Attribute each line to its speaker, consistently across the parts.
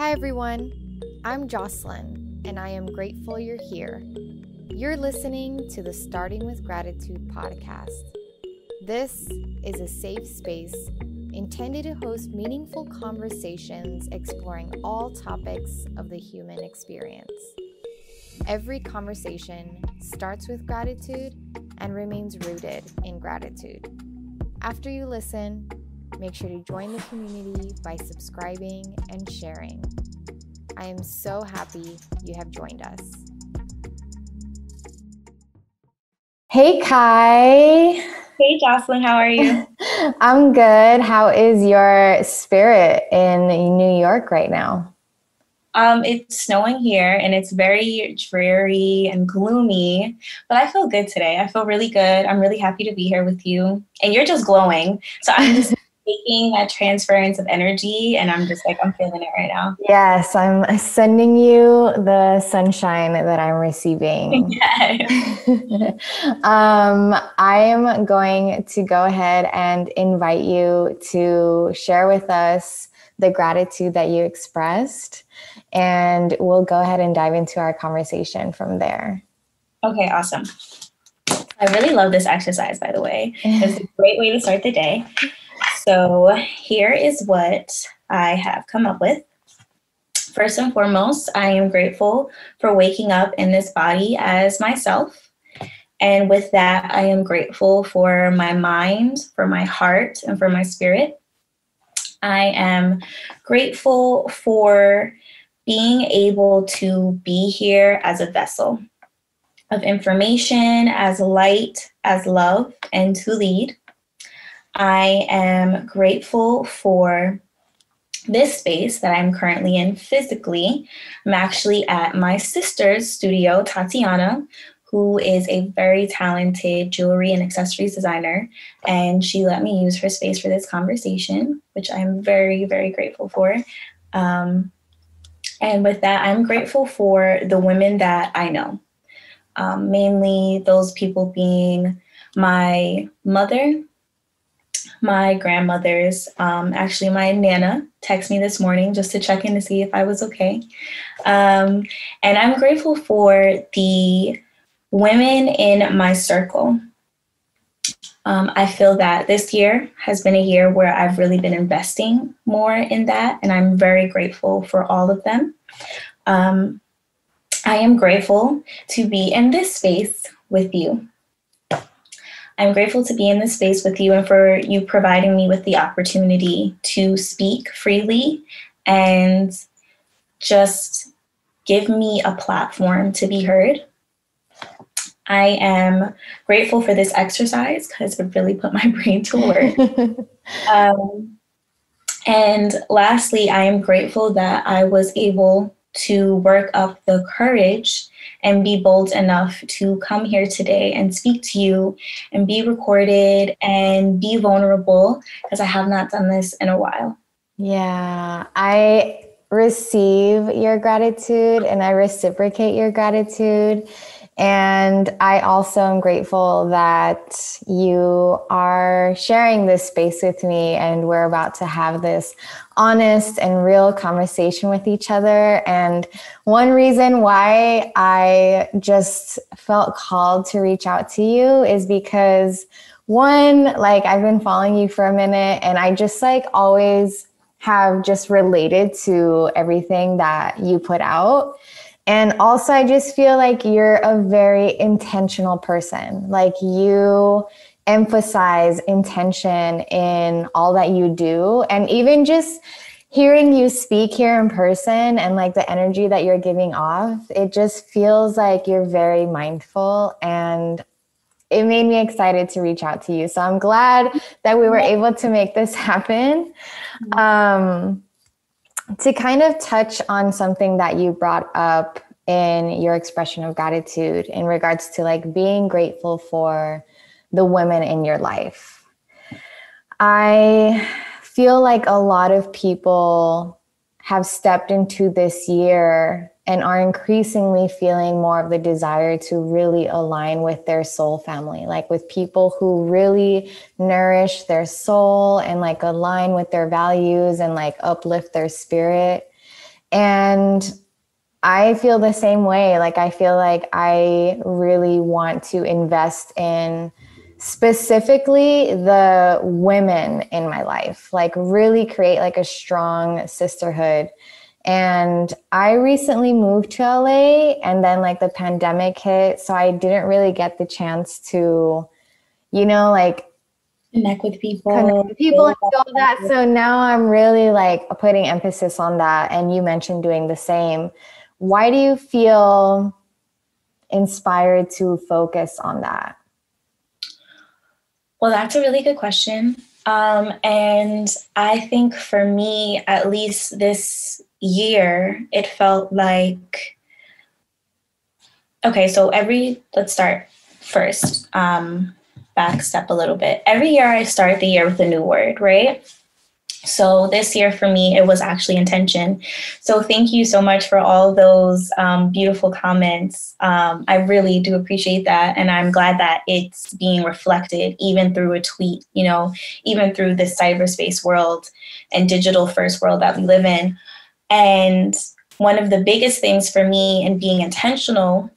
Speaker 1: Hi, everyone. I'm Jocelyn, and I am grateful you're here. You're listening to the Starting with Gratitude podcast. This is a safe space intended to host meaningful conversations exploring all topics of the human experience. Every conversation starts with gratitude and remains rooted in gratitude. After you listen, make sure to join the community by subscribing and sharing. I am so happy you have joined us. Hey, Kai.
Speaker 2: Hey, Jocelyn, how are you?
Speaker 1: I'm good. How is your spirit in New York right now?
Speaker 2: Um, it's snowing here and it's very dreary and gloomy, but I feel good today. I feel really good. I'm really happy to be here with you. And you're just glowing. So I'm just taking that transference of energy and I'm just like, I'm feeling it right now.
Speaker 1: Yes, I'm sending you the sunshine that I'm receiving. um, I am going to go ahead and invite you to share with us the gratitude that you expressed, and we'll go ahead and dive into our conversation from there.
Speaker 2: Okay, awesome. I really love this exercise, by the way. It's a great way to start the day. So, here is what I have come up with. First and foremost, I am grateful for waking up in this body as myself. And with that, I am grateful for my mind, for my heart, and for my spirit. I am grateful for being able to be here as a vessel of information, as light, as love, and to lead. I am grateful for this space that I'm currently in physically. I'm actually at my sister's studio, Tatiana, who is a very talented jewelry and accessories designer. And she let me use her space for this conversation, which I'm very, very grateful for. Um, and with that, I'm grateful for the women that I know, um, mainly those people being my mother, my grandmother's, um, actually, my Nana texted me this morning just to check in to see if I was okay. Um, and I'm grateful for the women in my circle. Um, I feel that this year has been a year where I've really been investing more in that, and I'm very grateful for all of them. Um, I am grateful to be in this space with you. I'm grateful to be in this space with you and for you providing me with the opportunity to speak freely and just give me a platform to be heard. I am grateful for this exercise because it really put my brain to work. um, and lastly, I am grateful that I was able to work up the courage and be bold enough to come here today and speak to you and be recorded and be vulnerable because I have not done this in a while.
Speaker 1: Yeah, I receive your gratitude and I reciprocate your gratitude. And I also am grateful that you are sharing this space with me and we're about to have this honest and real conversation with each other. And one reason why I just felt called to reach out to you is because one, like I've been following you for a minute and I just like always have just related to everything that you put out. And also, I just feel like you're a very intentional person. Like you emphasize intention in all that you do. And even just hearing you speak here in person and like the energy that you're giving off, it just feels like you're very mindful. And it made me excited to reach out to you. So I'm glad that we were able to make this happen. Um, to kind of touch on something that you brought up in your expression of gratitude in regards to like being grateful for the women in your life. I feel like a lot of people have stepped into this year and are increasingly feeling more of the desire to really align with their soul family, like with people who really nourish their soul and like align with their values and like uplift their spirit. And I feel the same way. Like, I feel like I really want to invest in specifically the women in my life, like, really create like a strong sisterhood. And I recently moved to LA and then like the pandemic hit. So I didn't really get the chance to, you know, like
Speaker 2: connect with people.
Speaker 1: connect with people and all that. So now i'm really like putting emphasis on that and you mentioned doing the same. Why do you feel inspired to focus on that?
Speaker 2: Well that's a really good question. Um, and i think for me at least this year it felt like okay so every let's start first um, back step a little bit. Every year I start the year with a new word, right? So this year for me, it was actually intention. So thank you so much for all those um, beautiful comments. Um, I really do appreciate that. And I'm glad that it's being reflected even through a tweet, you know, even through this cyberspace world and digital first world that we live in. And one of the biggest things for me in being intentional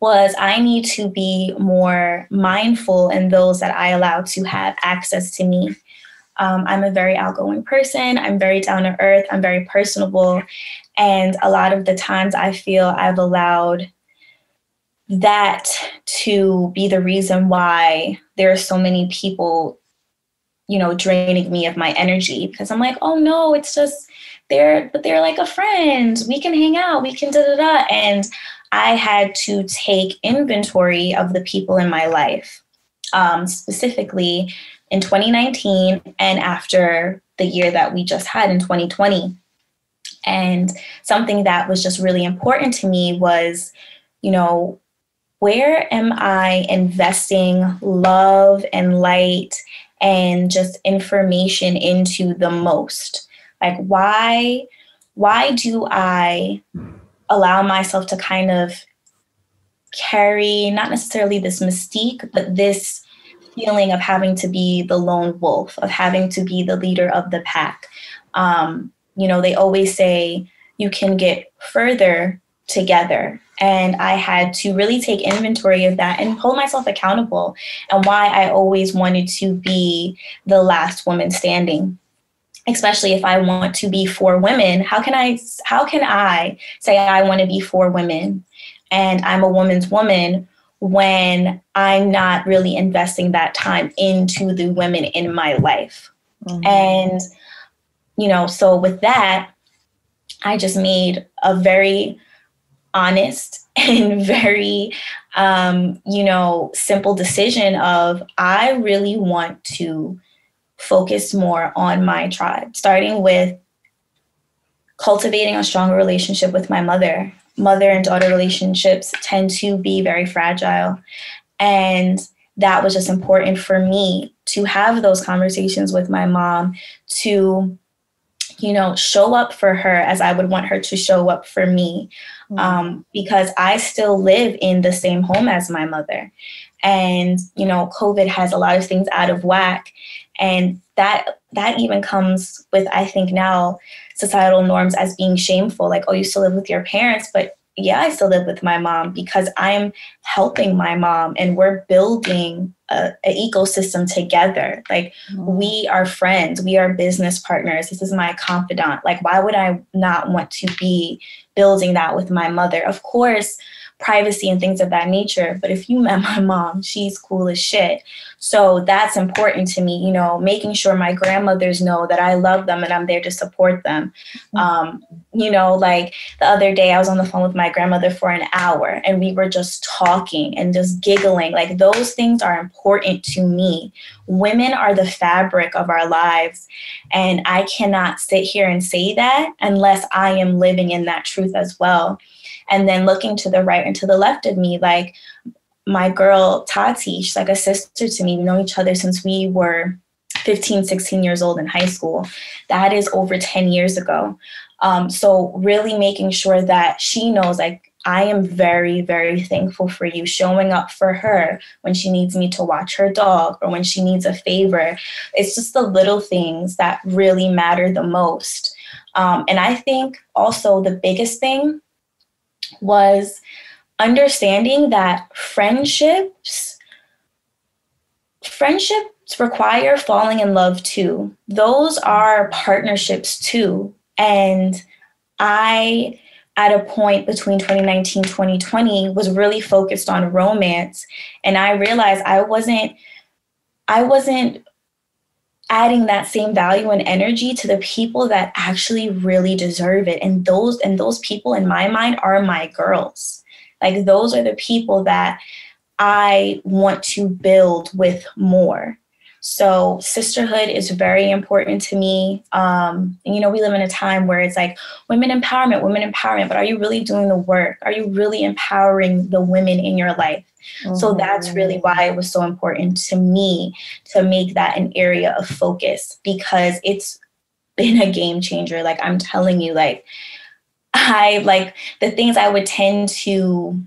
Speaker 2: was I need to be more mindful in those that I allow to have access to me. Um, I'm a very outgoing person. I'm very down to earth. I'm very personable. And a lot of the times I feel I've allowed that to be the reason why there are so many people, you know, draining me of my energy because I'm like, oh no, it's just they're, but they're like a friend. We can hang out. We can da da da. And I had to take inventory of the people in my life, um, specifically in 2019 and after the year that we just had in 2020. And something that was just really important to me was, you know, where am I investing love and light and just information into the most? Like why why do I allow myself to kind of carry not necessarily this mystique, but this feeling of having to be the lone wolf, of having to be the leader of the pack. Um, you know, they always say you can get further together. And I had to really take inventory of that and hold myself accountable and why I always wanted to be the last woman standing especially if I want to be for women, how can I how can I say I want to be for women and I'm a woman's woman when I'm not really investing that time into the women in my life. Mm-hmm. And you know, so with that, I just made a very honest and very um, you know, simple decision of I really want to focus more on my tribe, starting with cultivating a stronger relationship with my mother. Mother and daughter relationships tend to be very fragile. And that was just important for me to have those conversations with my mom, to, you know, show up for her as I would want her to show up for me. Mm-hmm. Um, because I still live in the same home as my mother. And, you know, COVID has a lot of things out of whack and that that even comes with i think now societal norms as being shameful like oh you still live with your parents but yeah i still live with my mom because i'm helping my mom and we're building a, a ecosystem together like mm-hmm. we are friends we are business partners this is my confidant like why would i not want to be building that with my mother. Of course privacy and things of that nature. But if you met my mom, she's cool as shit. So that's important to me, you know, making sure my grandmothers know that I love them and I'm there to support them. Mm-hmm. Um, you know, like the other day I was on the phone with my grandmother for an hour and we were just talking and just giggling. Like those things are important to me. Women are the fabric of our lives. And I cannot sit here and say that unless I am living in that truth as well and then looking to the right and to the left of me like my girl tati she's like a sister to me we know each other since we were 15 16 years old in high school that is over 10 years ago um, so really making sure that she knows like I am very, very thankful for you showing up for her when she needs me to watch her dog or when she needs a favor. It's just the little things that really matter the most. Um, and I think also the biggest thing was understanding that friendships friendships require falling in love too. Those are partnerships too. And I at a point between 2019 2020 was really focused on romance and i realized i wasn't i wasn't adding that same value and energy to the people that actually really deserve it. And those and those people in my mind are my girls. Like those are the people that i want to build with more so sisterhood is very important to me. Um, and, you know, we live in a time where it's like women empowerment, women empowerment, but are you really doing the work? Are you really empowering the women in your life? Mm-hmm. So that's really why it was so important to me to make that an area of focus because it's been a game changer. Like I'm telling you, like I like the things I would tend to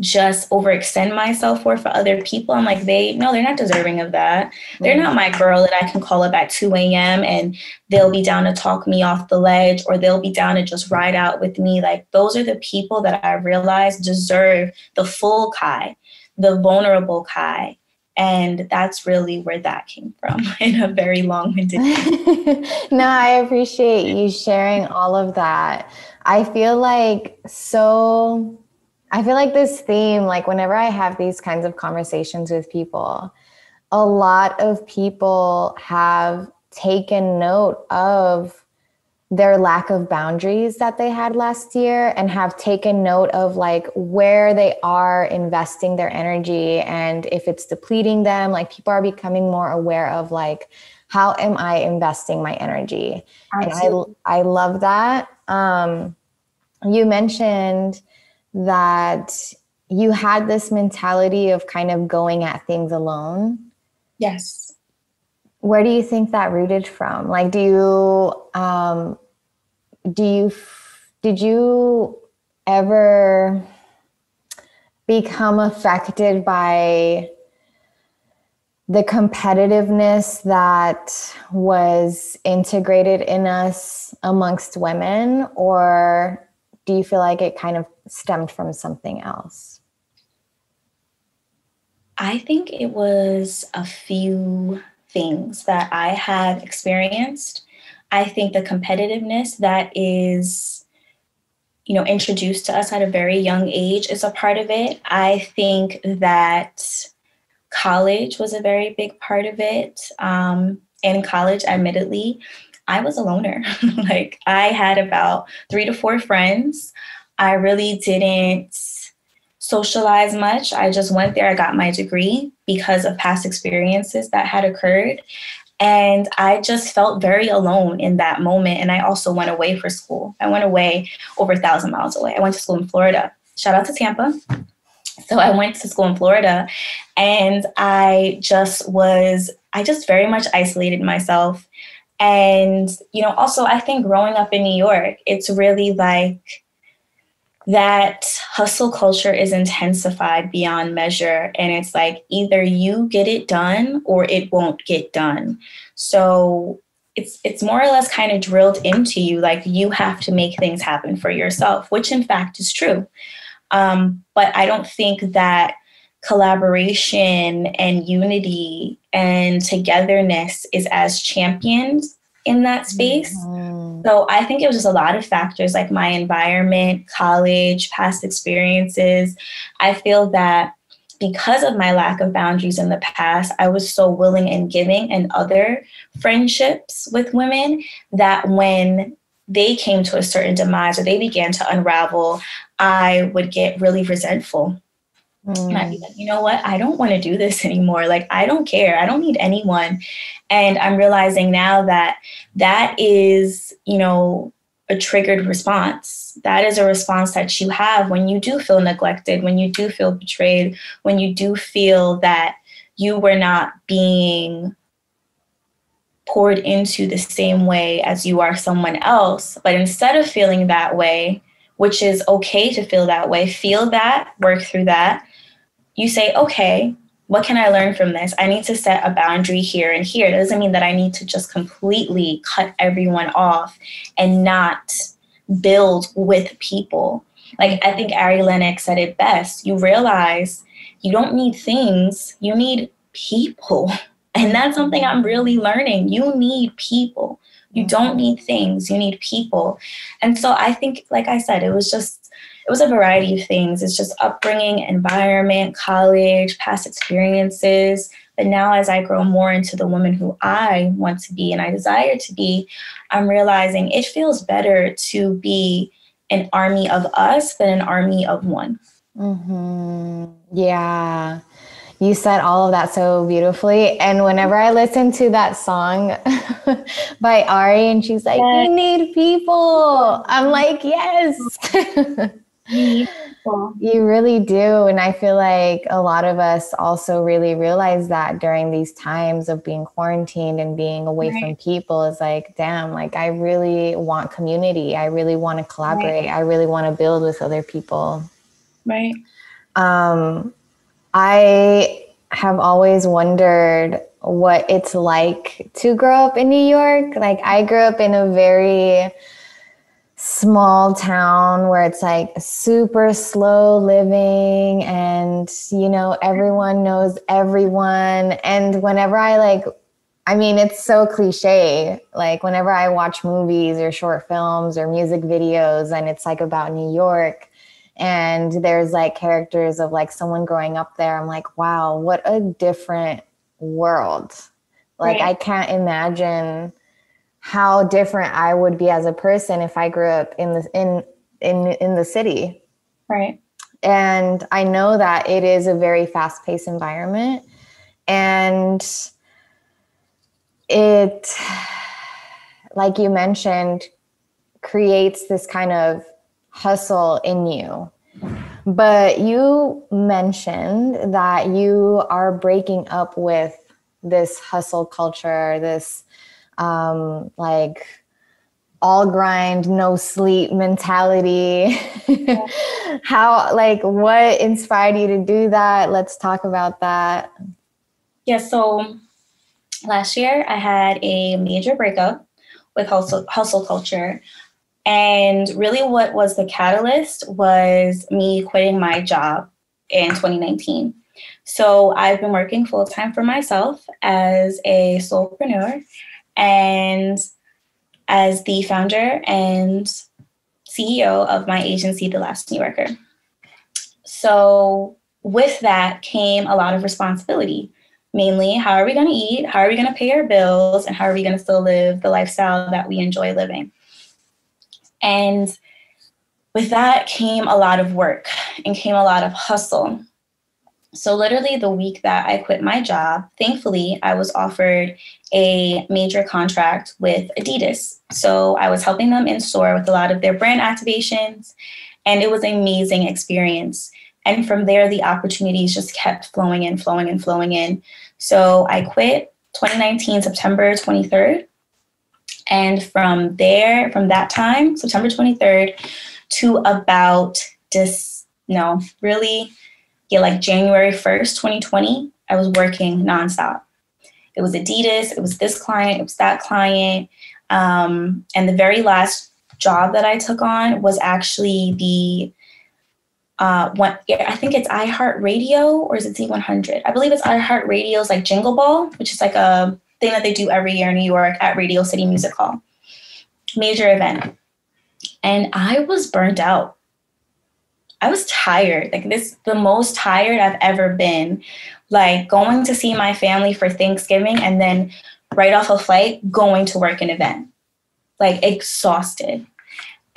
Speaker 2: just overextend myself for for other people. I'm like, they no, they're not deserving of that. They're not mm. my girl that I can call up at 2 a.m. and they'll be down to talk me off the ledge or they'll be down to just ride out with me. Like those are the people that I realize deserve the full Kai, the vulnerable Kai. And that's really where that came from in a very long winded
Speaker 1: No, I appreciate you sharing all of that. I feel like so I feel like this theme, like whenever I have these kinds of conversations with people, a lot of people have taken note of their lack of boundaries that they had last year and have taken note of like where they are investing their energy and if it's depleting them. Like people are becoming more aware of like how am i investing my energy? Absolutely. and i i love that. Um you mentioned that you had this mentality of kind of going at things alone.
Speaker 2: Yes.
Speaker 1: Where do you think that rooted from? Like, do you, um, do you, did you ever become affected by the competitiveness that was integrated in us amongst women or do you feel like it kind of stemmed from something else?
Speaker 2: I think it was a few things that I have experienced. I think the competitiveness that is, you know, introduced to us at a very young age is a part of it. I think that college was a very big part of it. Um, in college, admittedly, I was a loner. like I had about three to four friends. I really didn't socialize much. I just went there, I got my degree because of past experiences that had occurred. And I just felt very alone in that moment. And I also went away for school. I went away over a thousand miles away. I went to school in Florida. Shout out to Tampa. So I went to school in Florida and I just was, I just very much isolated myself. And, you know, also I think growing up in New York, it's really like that hustle culture is intensified beyond measure. And it's like either you get it done or it won't get done. So it's it's more or less kind of drilled into you like you have to make things happen for yourself which in fact is true um, but i don't think that collaboration and unity and togetherness is as championed in that space. Mm-hmm. So I think it was just a lot of factors like my environment, college, past experiences. I feel that because of my lack of boundaries in the past, I was so willing and giving in other friendships with women that when they came to a certain demise or they began to unravel, I would get really resentful Mm. And I'd be like, you know what? I don't want to do this anymore. Like, I don't care. I don't need anyone. And I'm realizing now that that is, you know, a triggered response. That is a response that you have when you do feel neglected, when you do feel betrayed, when you do feel that you were not being poured into the same way as you are someone else. But instead of feeling that way, which is okay to feel that way, feel that, work through that, you say, okay, what can I learn from this? I need to set a boundary here and here. It doesn't mean that I need to just completely cut everyone off and not build with people. Like I think Ari Lennox said it best. You realize you don't need things, you need people. And that's something I'm really learning. You need people. You don't need things, you need people. And so I think, like I said, it was just, it was a variety of things. It's just upbringing, environment, college, past experiences. But now, as I grow more into the woman who I want to be and I desire to be, I'm realizing it feels better to be an army of us than an army of one.
Speaker 1: Mm-hmm. Yeah. You said all of that so beautifully. And whenever I listen to that song by Ari and she's like, yes. You need people, I'm like, Yes. you really do. And I feel like a lot of us also really realize that during these times of being quarantined and being away right. from people is like, damn, like I really want community. I really want to collaborate. Right. I really want to build with other people.
Speaker 2: Right.
Speaker 1: Um, I have always wondered what it's like to grow up in New York. Like I grew up in a very small town where it's like super slow living and you know everyone knows everyone and whenever I like I mean it's so cliche like whenever I watch movies or short films or music videos and it's like about New York and there's like characters of like someone growing up there i'm like wow what a different world like right. i can't imagine how different i would be as a person if i grew up in the in in in the city.
Speaker 2: Right.
Speaker 1: And i know that it is a very fast paced environment. And it like you mentioned creates this kind of hustle in you. But you mentioned that you are breaking up with this hustle culture, this um, like all grind, no sleep mentality. How, like, what inspired you to do that? Let's talk about that.
Speaker 2: Yeah, so last year I had a major breakup with hustle, hustle culture. And really, what was the catalyst was me quitting my job in 2019. So I've been working full time for myself as a solopreneur and as the founder and CEO of my agency, The Last New Yorker. So with that came a lot of responsibility. Mainly, how are we going to eat? How are we going to pay our bills? And how are we going to still live the lifestyle that we enjoy living? And with that came a lot of work and came a lot of hustle. So, literally, the week that I quit my job, thankfully, I was offered a major contract with Adidas. So, I was helping them in store with a lot of their brand activations, and it was an amazing experience. And from there, the opportunities just kept flowing in, flowing and flowing in. So, I quit 2019, September 23rd. And from there, from that time, September 23rd, to about this, no, really, yeah, like January 1st, 2020, I was working nonstop. It was Adidas, it was this client, it was that client. Um, and the very last job that I took on was actually the uh, one, I think it's iHeartRadio or is it Z100? I believe it's iHeartRadio's like Jingle Ball, which is like a thing that they do every year in New York at Radio City Music Hall. Major event. And I was burnt out. I was tired. Like this the most tired I've ever been. Like going to see my family for Thanksgiving and then right off a flight going to work an event. Like exhausted.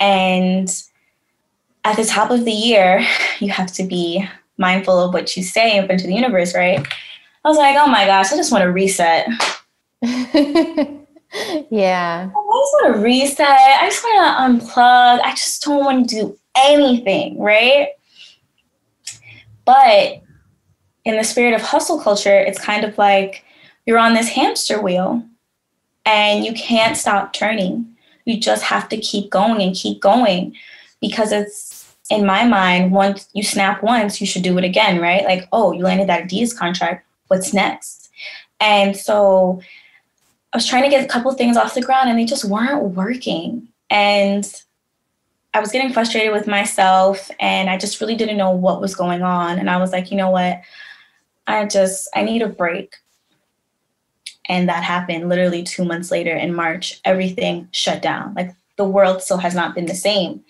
Speaker 2: And at the top of the year, you have to be mindful of what you say open to the universe, right? I was like, oh my gosh, I just want to reset.
Speaker 1: yeah.
Speaker 2: I just want to reset. I just want to unplug. I just don't want to do anything, right? But in the spirit of hustle culture, it's kind of like you're on this hamster wheel and you can't stop turning. You just have to keep going and keep going because it's in my mind, once you snap once, you should do it again, right? Like, oh, you landed that Adidas contract. what's next? And so I was trying to get a couple things off the ground and they just weren't working. And I was getting frustrated with myself and I just really didn't know what was going on. And I was like, you know what? I just, I need a break. And that happened literally two months later in March. Everything shut down. Like the world still has not been the same.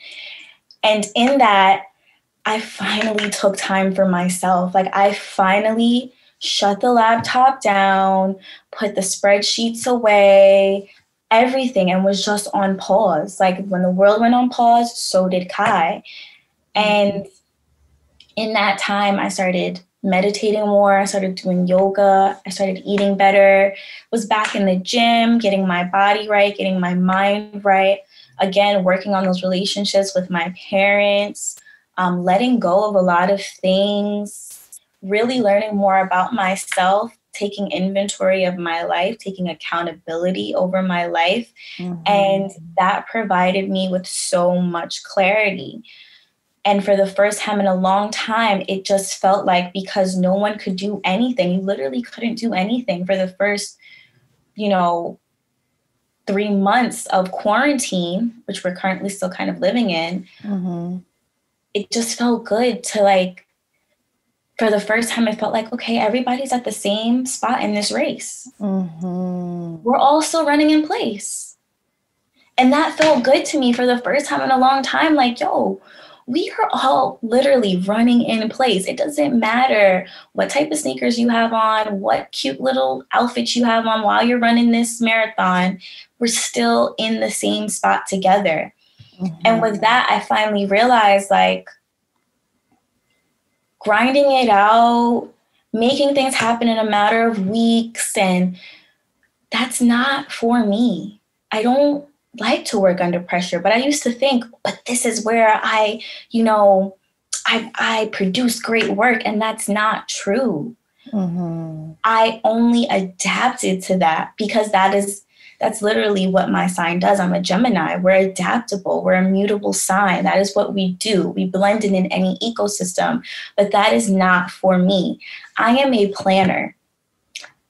Speaker 2: And in that, I finally took time for myself. Like I finally shut the laptop down, put the spreadsheets away, everything, and was just on pause. Like when the world went on pause, so did Kai. And in that time, I started meditating more. I started doing yoga. I started eating better. Was back in the gym, getting my body right, getting my mind right. Again, working on those relationships with my parents, um, letting go of a lot of things, really learning more about myself, taking inventory of my life, taking accountability over my life. Mm-hmm. And that provided me with so much clarity. And for the first time in a long time, it just felt like because no one could do anything, you literally couldn't do anything for the first, you know, three months of quarantine, which we're currently still kind of living in. Mm-hmm. It just felt good to like, for the first time, it felt like, okay, everybody's at the same spot in this race. Mm-hmm. We're all still running in place. And that felt good to me for the first time in a long time. Like, yo, we are all literally running in place. It doesn't matter what type of sneakers you have on, what cute little outfits you have on while you're running this marathon. We're still in the same spot together. Mm-hmm. And with that, I finally realized like grinding it out, making things happen in a matter of weeks, and that's not for me. I don't like to work under pressure, but I used to think, but this is where I, you know, I, I produce great work, and that's not true. Mm-hmm. I only adapted to that because that is that's literally what my sign does. I'm a Gemini. We're adaptable. We're a mutable sign. That is what we do. We blend in in any ecosystem, but that is not for me. I am a planner.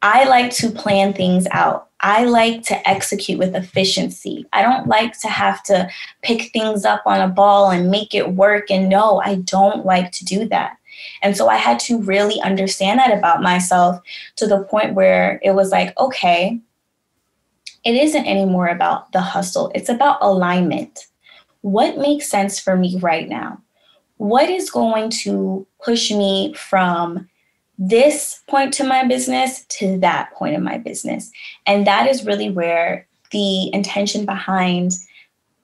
Speaker 2: I like to plan things out. I like to execute with efficiency. I don't like to have to pick things up on a ball and make it work. And no, I don't like to do that. And so I had to really understand that about myself to the point where it was like, okay, it isn't anymore about the hustle, it's about alignment. What makes sense for me right now? What is going to push me from this point to my business to that point in my business. And that is really where the intention behind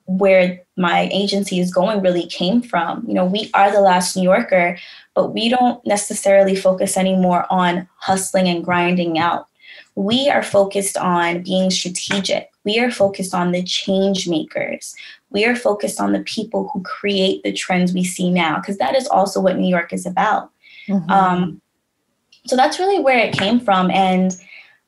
Speaker 2: where my agency is going really came from. You know, we are the last New Yorker, but we don't necessarily focus anymore on hustling and grinding out. We are focused on being strategic. We are focused on the change makers. We are focused on the people who create the trends we see now, because that is also what New York is about. Mm-hmm. Um, so that's really where it came from. And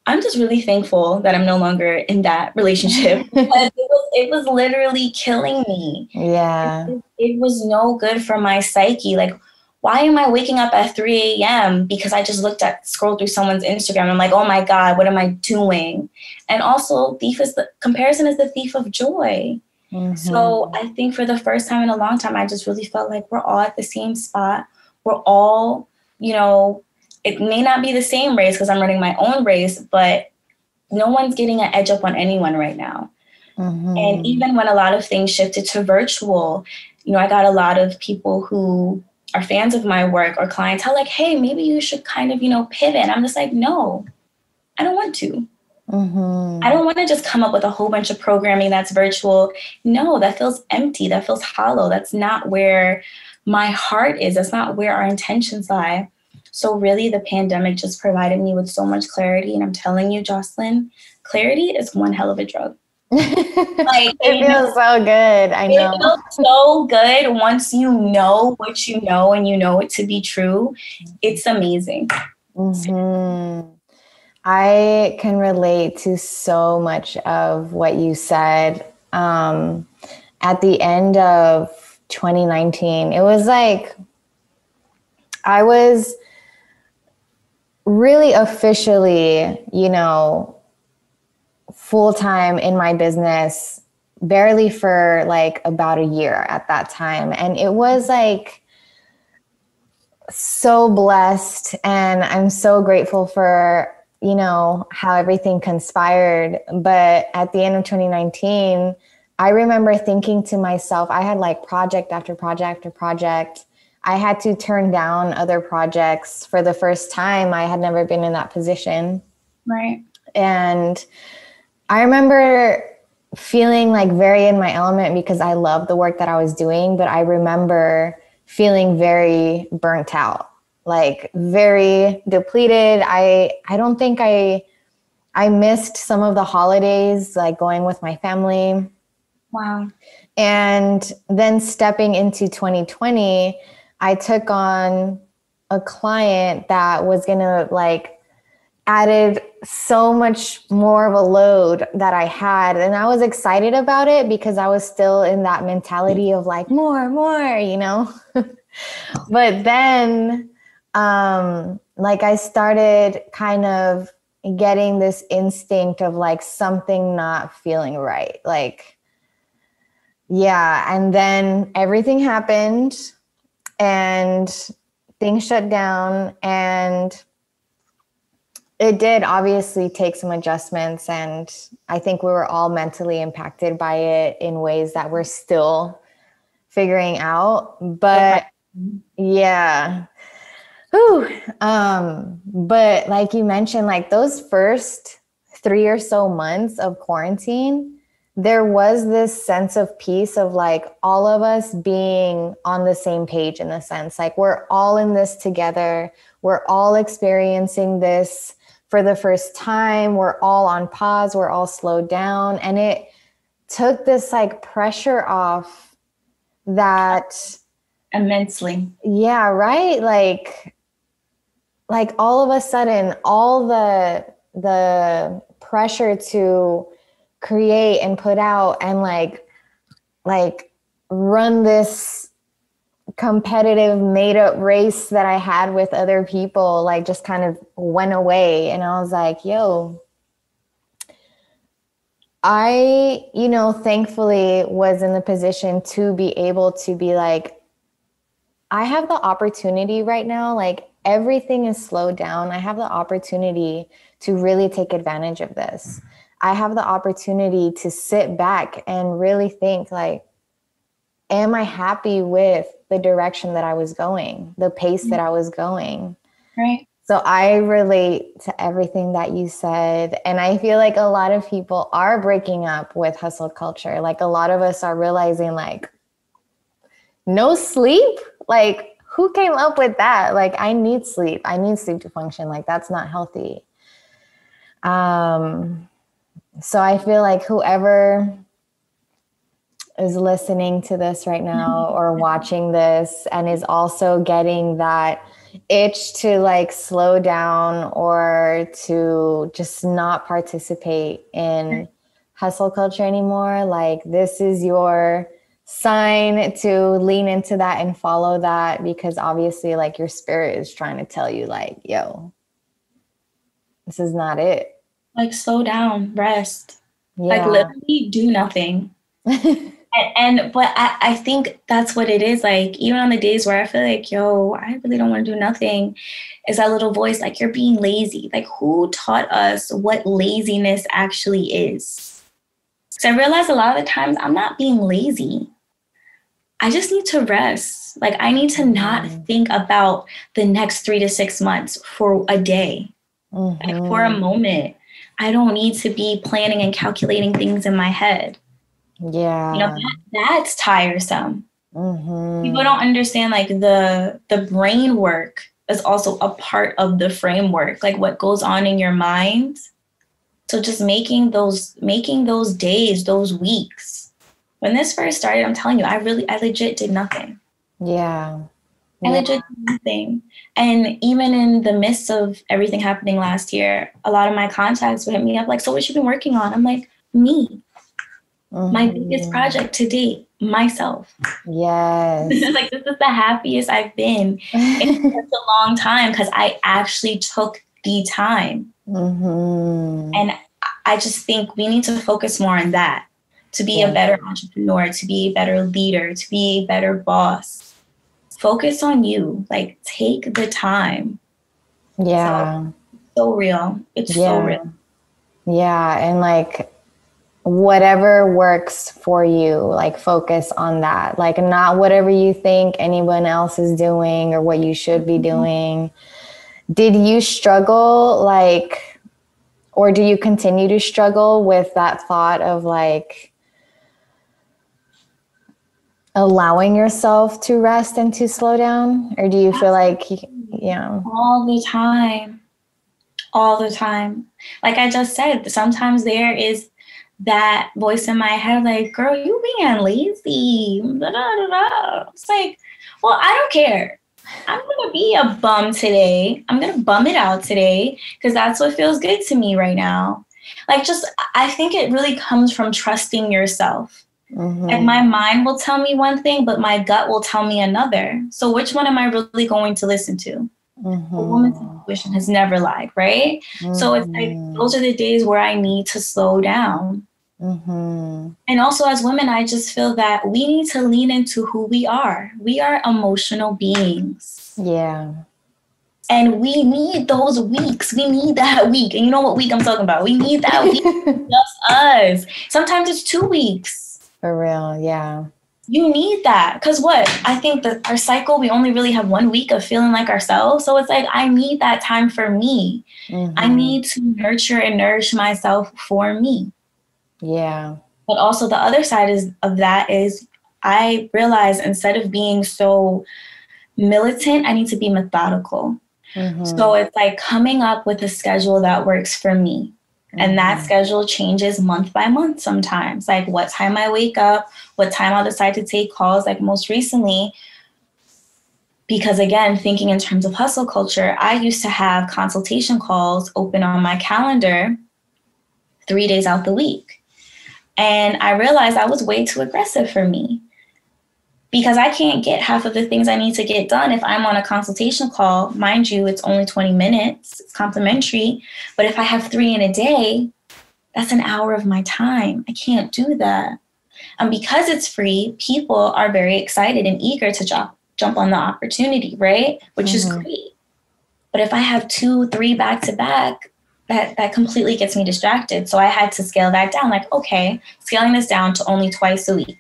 Speaker 2: I'm just really thankful that I'm no longer in that relationship it was, it was literally killing me.
Speaker 1: Yeah.
Speaker 2: It, it, was no good for my psyche. Like, why am I waking up at 3 a.m. because I just looked at, scrolled through someone's Instagram? I'm like, oh my God, what am I doing? And also, thief is the comparison is the thief of joy. Mm-hmm. So I think for the first time in a long time, I just really felt like we're all at the same spot. We're all, you know, it may not be the same race because I'm running my own race, but no one's getting an edge up on anyone right now. Mm-hmm. And even when a lot of things shifted to virtual, you know, I got a lot of people who are fans of my work or clients clientele like, hey, maybe you should kind of, you know, pivot. I'm just like, no, I don't want to. Mm-hmm. I don't want to just come up with a whole bunch of programming that's virtual. No, that feels empty. That feels hollow. That's not where my heart is. That's not where our intentions lie. So, really, the pandemic just provided me with so much clarity. And I'm telling you, Jocelyn, clarity is one hell of a drug.
Speaker 1: Like it feels so good. I know. It
Speaker 2: feels so good once you know what you know and you know it to be true. It's amazing. Mm-hmm.
Speaker 1: I can relate to so much of what you said. Um, at the end of 2019, it was like I was really officially, you know, full time in my business barely for like about a year at that time. And it was like so blessed. And I'm so grateful for, you know, how everything conspired. But at the end of 2019, I remember thinking to myself, I had like project after project after project. I had to turn down other projects for the first time. I had never been in that position.
Speaker 2: Right.
Speaker 1: And I remember feeling like very in my element because I love the work that I was doing, but I remember feeling very burnt out, like very depleted. I I don't think I I missed some of the holidays, like going with my family.
Speaker 2: Wow.
Speaker 1: And then stepping into 2020, I took on a client that was going to like added so much more of a load that I had. And I was excited about it because I was still in that mentality of like, more, more, you know? but then, um, like, I started kind of getting this instinct of like something not feeling right. Like, yeah. And then everything happened and things shut down. And it did obviously take some adjustments, and I think we were all mentally impacted by it in ways that we're still figuring out. But yeah. Whew. Um, but like you mentioned, like those first three or so months of quarantine, there was this sense of peace of like all of us being on the same page in a sense. Like we're all in this together. We're all experiencing this for the first time. We're all on pause, we're all slowed down. And it took this like pressure off that
Speaker 2: immensely.
Speaker 1: Yeah, right? Like like all of a sudden all the the pressure to create and put out and like like run this competitive made up race that I had with other people like just kind of went away and I was like, yo, I, you know, thankfully was in the position to be able to be like, I have the opportunity right now, like everything is slowed down. I have the opportunity to really take advantage of this. I have the opportunity to sit back and really think like, am I happy with the direction that I was going, the pace that I was going.
Speaker 2: Right.
Speaker 1: So I relate to everything that you said. And I feel like a lot of people are breaking up with hustle culture. Like a lot of us are realizing, like, no sleep? Like, who came up with that? Like, I need sleep. I need sleep to function. Like, that's not healthy. Um, so I feel like whoever is listening to this right now mm-hmm. or watching this and is also getting that itch to like slow down or to just not participate in hustle culture anymore. Like this is your sign to lean into that and follow that because obviously like your spirit is trying to tell you like yo this is not it.
Speaker 2: Like slow down rest. Yeah. like literally do nothing and, and but I, I think that's what it is like even on the days where i feel like yo i really don't want to do nothing is that little voice like you're being lazy like who taught us what laziness actually is so i realize a lot of the times i'm not being lazy i just need to rest like i need to not mm-hmm. think about the next three to six months for a day mm-hmm. like for a mm-hmm. moment i don't need to be planning and calculating things in my head
Speaker 1: yeah.
Speaker 2: You know, that, that's tiresome. Mm-hmm. People don't understand like the the brain work is also a part of the framework, like what goes on in your mind. So just making those making those days, those weeks. When this first started, I'm telling you, I really I legit did nothing.
Speaker 1: Yeah.
Speaker 2: I legit did nothing. And even in the midst of everything happening last year, a lot of my contacts would hit me up like, so what you been working on? I'm like, me. Mm-hmm. My biggest project to date, myself.
Speaker 1: Yes.
Speaker 2: like this is the happiest I've been in such a long time because I actually took the time. Mm-hmm. And I just think we need to focus more on that to be yeah. a better entrepreneur, to be a better leader, to be a better boss. Focus on you. Like take the time.
Speaker 1: Yeah.
Speaker 2: So, so real. It's yeah. so real.
Speaker 1: Yeah. And like whatever works for you, like focus on that. Like not whatever you think anyone else is doing or what you should be mm-hmm. doing. Did you struggle like or do you continue to struggle with that thought of like allowing yourself to rest and to slow down or do you feel like yeah
Speaker 2: all the time all the time like i just said sometimes there is that voice in my head like girl you being lazy da, da, da, it's like well i don't care i'm gonna be a bum today i'm gonna bum it out today because that's what feels good to me right now like just i think it really comes from trusting yourself Mm-hmm. Like my mind will tell me one thing, but my gut will tell me another. So which one am I really going to listen to? Mm-hmm. A woman's intuition has never lied, right? Mm-hmm. So it's like mm-hmm. those are the days where I need to slow down. Mm-hmm. And also, as women, I just feel that we need to lean into who we are. We are emotional beings.
Speaker 1: Yeah.
Speaker 2: And we need those weeks. We need that week. And you know what week I'm talking about? We need that week. just us. Sometimes it's two weeks
Speaker 1: for real, yeah.
Speaker 2: You need that. Cause what? I think that our cycle, we only really have one week of feeling like ourselves. So it's like, I need that time for me. Mm-hmm. I need to nurture and nourish myself for me.
Speaker 1: Yeah.
Speaker 2: But also the other side is of that is I realize instead of being so militant, I need to be methodical. Mm-hmm. So it's like coming up with a schedule that works for me. And that mm-hmm. schedule changes month by month sometimes. Like what time I wake up, what time I'll decide to take calls. Like most recently, because again, thinking in terms of hustle culture, I used to have consultation calls open on my calendar three days out the week. And I realized that was way too aggressive for me because I can't get half of the things I need to get done if I'm on a consultation call. Mind you, it's only 20 minutes, it's complimentary. But if I have three in a day, that's an hour of my time. I can't do that. And because it's free, people are very excited and eager to jump jump on the opportunity, right? Which mm-hmm. is great. But if I have two, three back to back, that that completely gets me distracted. So I had to scale that down. Like, okay, scaling this down to only twice a week.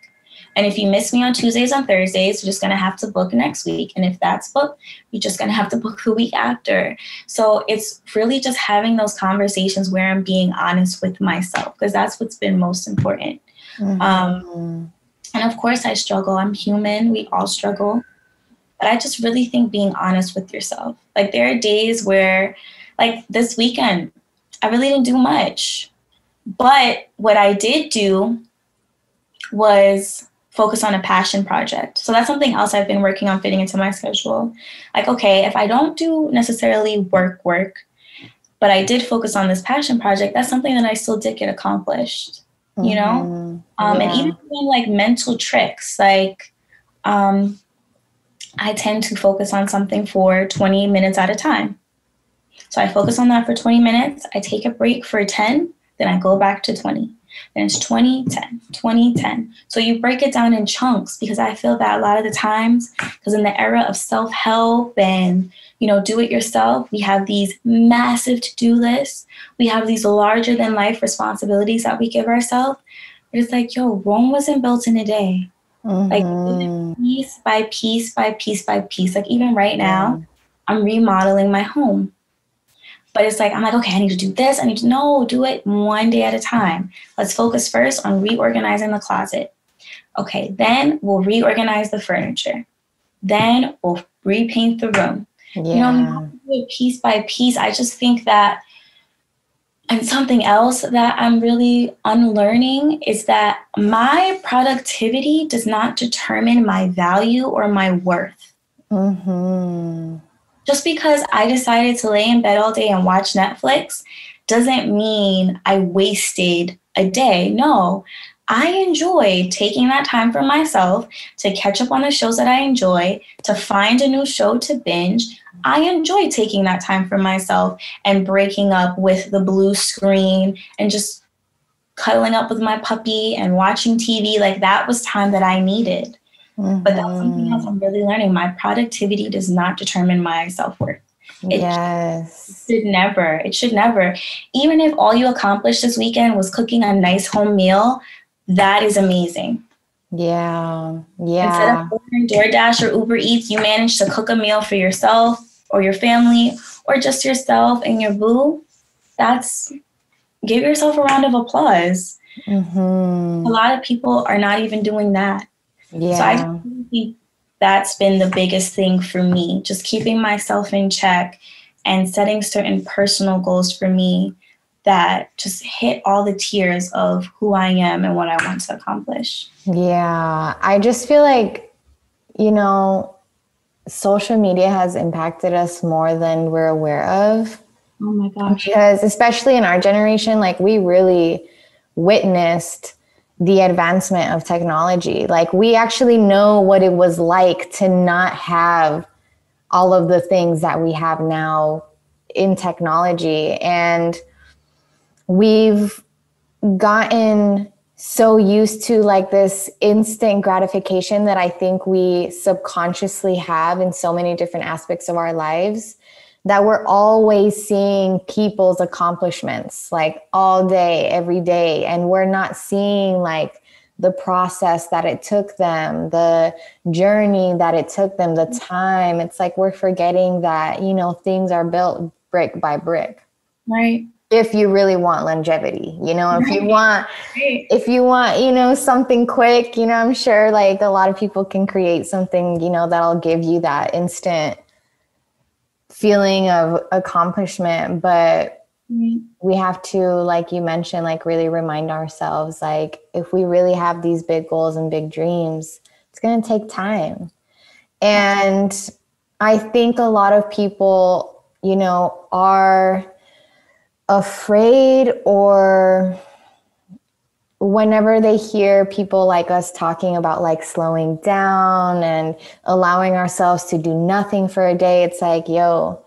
Speaker 2: And if you miss me on Tuesdays and Thursdays, you're just gonna have to book next week. And if that's booked, you're just gonna have to book the week after. So it's really just having those conversations where I'm being honest with myself, because that's what's been most important. Mm-hmm. Um, and of course, I struggle. I'm human. We all struggle. But I just really think being honest with yourself. Like there are days where, like this weekend, I really didn't do much. But what I did do was focus on a passion project. So that's something else I've been working on fitting into my schedule. Like, okay, if I don't do necessarily work, work, but I did focus on this passion project, that's something that I still did get accomplished, you know? Mm-hmm. Um, yeah. And even doing like mental tricks, like, um, I tend to focus on something for 20 minutes at a time. So I focus on that for 20 minutes, I take a break for 10, then I go back to 20 then it's 20, 10, 20, 10. So you break it down in chunks because I feel that a lot of the times, because in the era of self help and you know, do it yourself, we have these massive to do lists. We have these larger than life responsibilities that we give ourselves. It's like, yo, Rome wasn't built in a day. Mm-hmm. Like piece by piece by piece by piece. Like even right now, I'm remodeling my home. But it's like, I'm like, okay, I need to do this. I need to know, do it one day at a time. Let's focus first on reorganizing the closet. Okay, then we'll reorganize the furniture. Then we'll repaint the room. Yeah. You know, piece by piece. I just think that, and something else that I'm really unlearning is that my productivity does not determine my value or my worth. Mm-hmm just because I decided to lay in bed all day and watch Netflix doesn't mean I wasted a day. No, I enjoy taking that time for myself to catch up on the shows that I enjoy, to find a new show to binge. I enjoy taking that time for myself and breaking up with the blue screen and just cuddling up with my puppy and watching TV. Like that was time that I needed. Mm-hmm. But that's something else I'm really learning. My productivity does not determine my self worth.
Speaker 1: It yes.
Speaker 2: should never. It should never. Even if all you accomplished this weekend was cooking a nice home meal, that is amazing.
Speaker 1: Yeah. Yeah.
Speaker 2: Instead of ordering DoorDash or Uber Eats, you managed to cook a meal for yourself or your family or just yourself and your boo. That's give yourself a round of applause. Mm-hmm. A lot of people are not even doing that. Yeah. So I think that's been the biggest thing for me, just keeping myself in check and setting certain personal goals for me that just hit all the tiers of who I am and what I want to accomplish.
Speaker 1: Yeah, I just feel like, you know, social media has impacted us more than we're aware of.
Speaker 2: Oh my gosh.
Speaker 1: Because especially in our generation, like we really witnessed the advancement of technology. Like we actually know what it was like to not have all of the things that we have now in technology. And we've gotten so used to like this instant gratification that I think we subconsciously have in so many different aspects of our lives that we're always seeing people's accomplishments like all day, every day. And we're not seeing like the process that it took them, the journey that it took them, the mm-hmm. time. It's like we're forgetting that, you know, things are built brick by brick.
Speaker 2: Right
Speaker 1: if you really want longevity you know if you want if you want you know something quick you know i'm sure like a lot of people can create something you know that'll give you that instant feeling of accomplishment but mm-hmm. we have to like you mentioned like really remind ourselves like if we really have these big goals and big dreams it's going to take time and i think a lot of people you know are afraid or whenever they hear people like us talking about like slowing down and allowing ourselves to do nothing for a day, it's like, yo,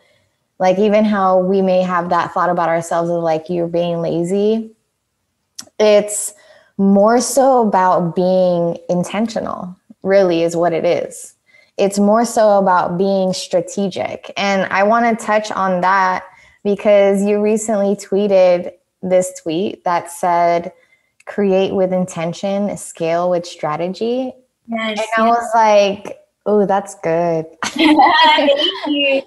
Speaker 1: like even how we may have that thought about ourselves of like you're being lazy, it's more so about being intentional, really, is what it is. It's more so about being strategic. And I want to touch on that because you recently tweeted this tweet that said, create with intention, scale with strategy. Yes, and I was like, oh, that's good.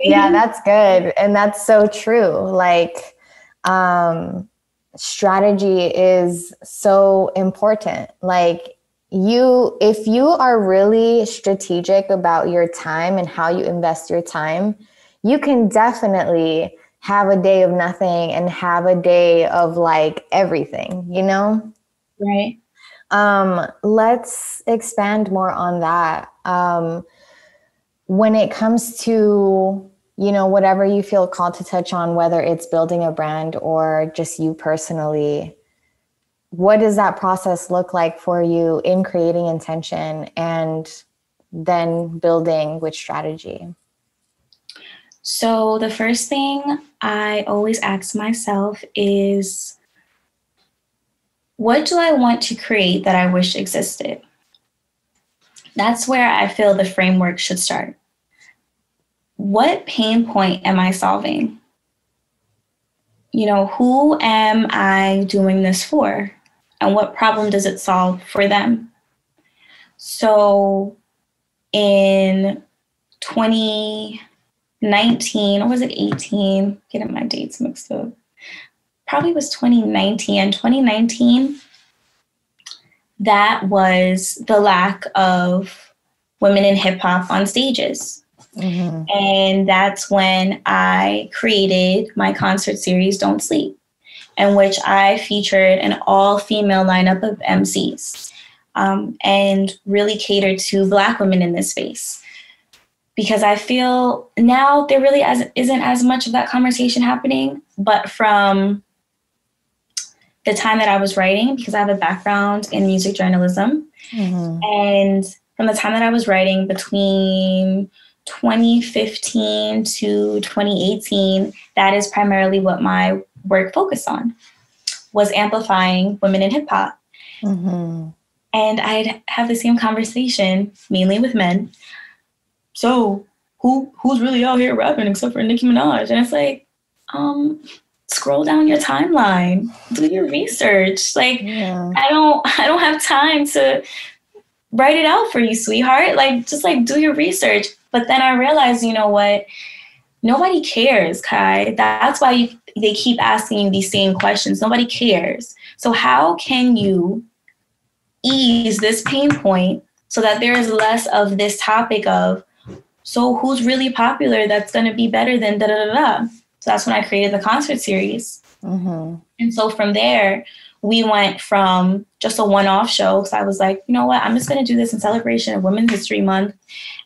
Speaker 1: yeah, that's good. And that's so true. Like, um, strategy is so important. Like, you, if you are really strategic about your time and how you invest your time, you can definitely have a day of nothing and have a day of like everything, you know?
Speaker 2: Right.
Speaker 1: Um, let's expand more on that. Um, when it comes to, you know, whatever you feel called to touch on, whether it's building a brand or just you personally, what does that process look like for you in creating intention and then building with strategy?
Speaker 2: So, the first thing I always ask myself is what do I want to create that I wish existed? That's where I feel the framework should start. What pain point am I solving? You know, who am I doing this for? And what problem does it solve for them? So in 2019, or was it 18? Getting my dates mixed up probably was 2019. And 2019, that was the lack of women in hip hop on stages. Mm-hmm. And that's when I created my concert series, Don't Sleep, in which I featured an all female lineup of MCs um, and really catered to Black women in this space. Because I feel now there really as, isn't as much of that conversation happening, but from the time that I was writing, because I have a background in music journalism, mm-hmm. and from the time that I was writing between 2015 to 2018, that is primarily what my work focused on was amplifying women in hip hop. Mm-hmm. And I'd have the same conversation, mainly with men. So who who's really out here rapping except for Nicki Minaj? And it's like, um, scroll down your timeline, do your research. Like yeah. I don't I don't have time to write it out for you, sweetheart. Like just like do your research. But then I realized, you know what? Nobody cares, Kai. That's why you, they keep asking you these same questions. Nobody cares. So how can you ease this pain point so that there is less of this topic of so who's really popular that's going to be better than da da da da. So that's when I created the concert series. Mm-hmm. And so from there, we went from just a one-off show because I was like, you know what, I'm just going to do this in celebration of Women's History Month,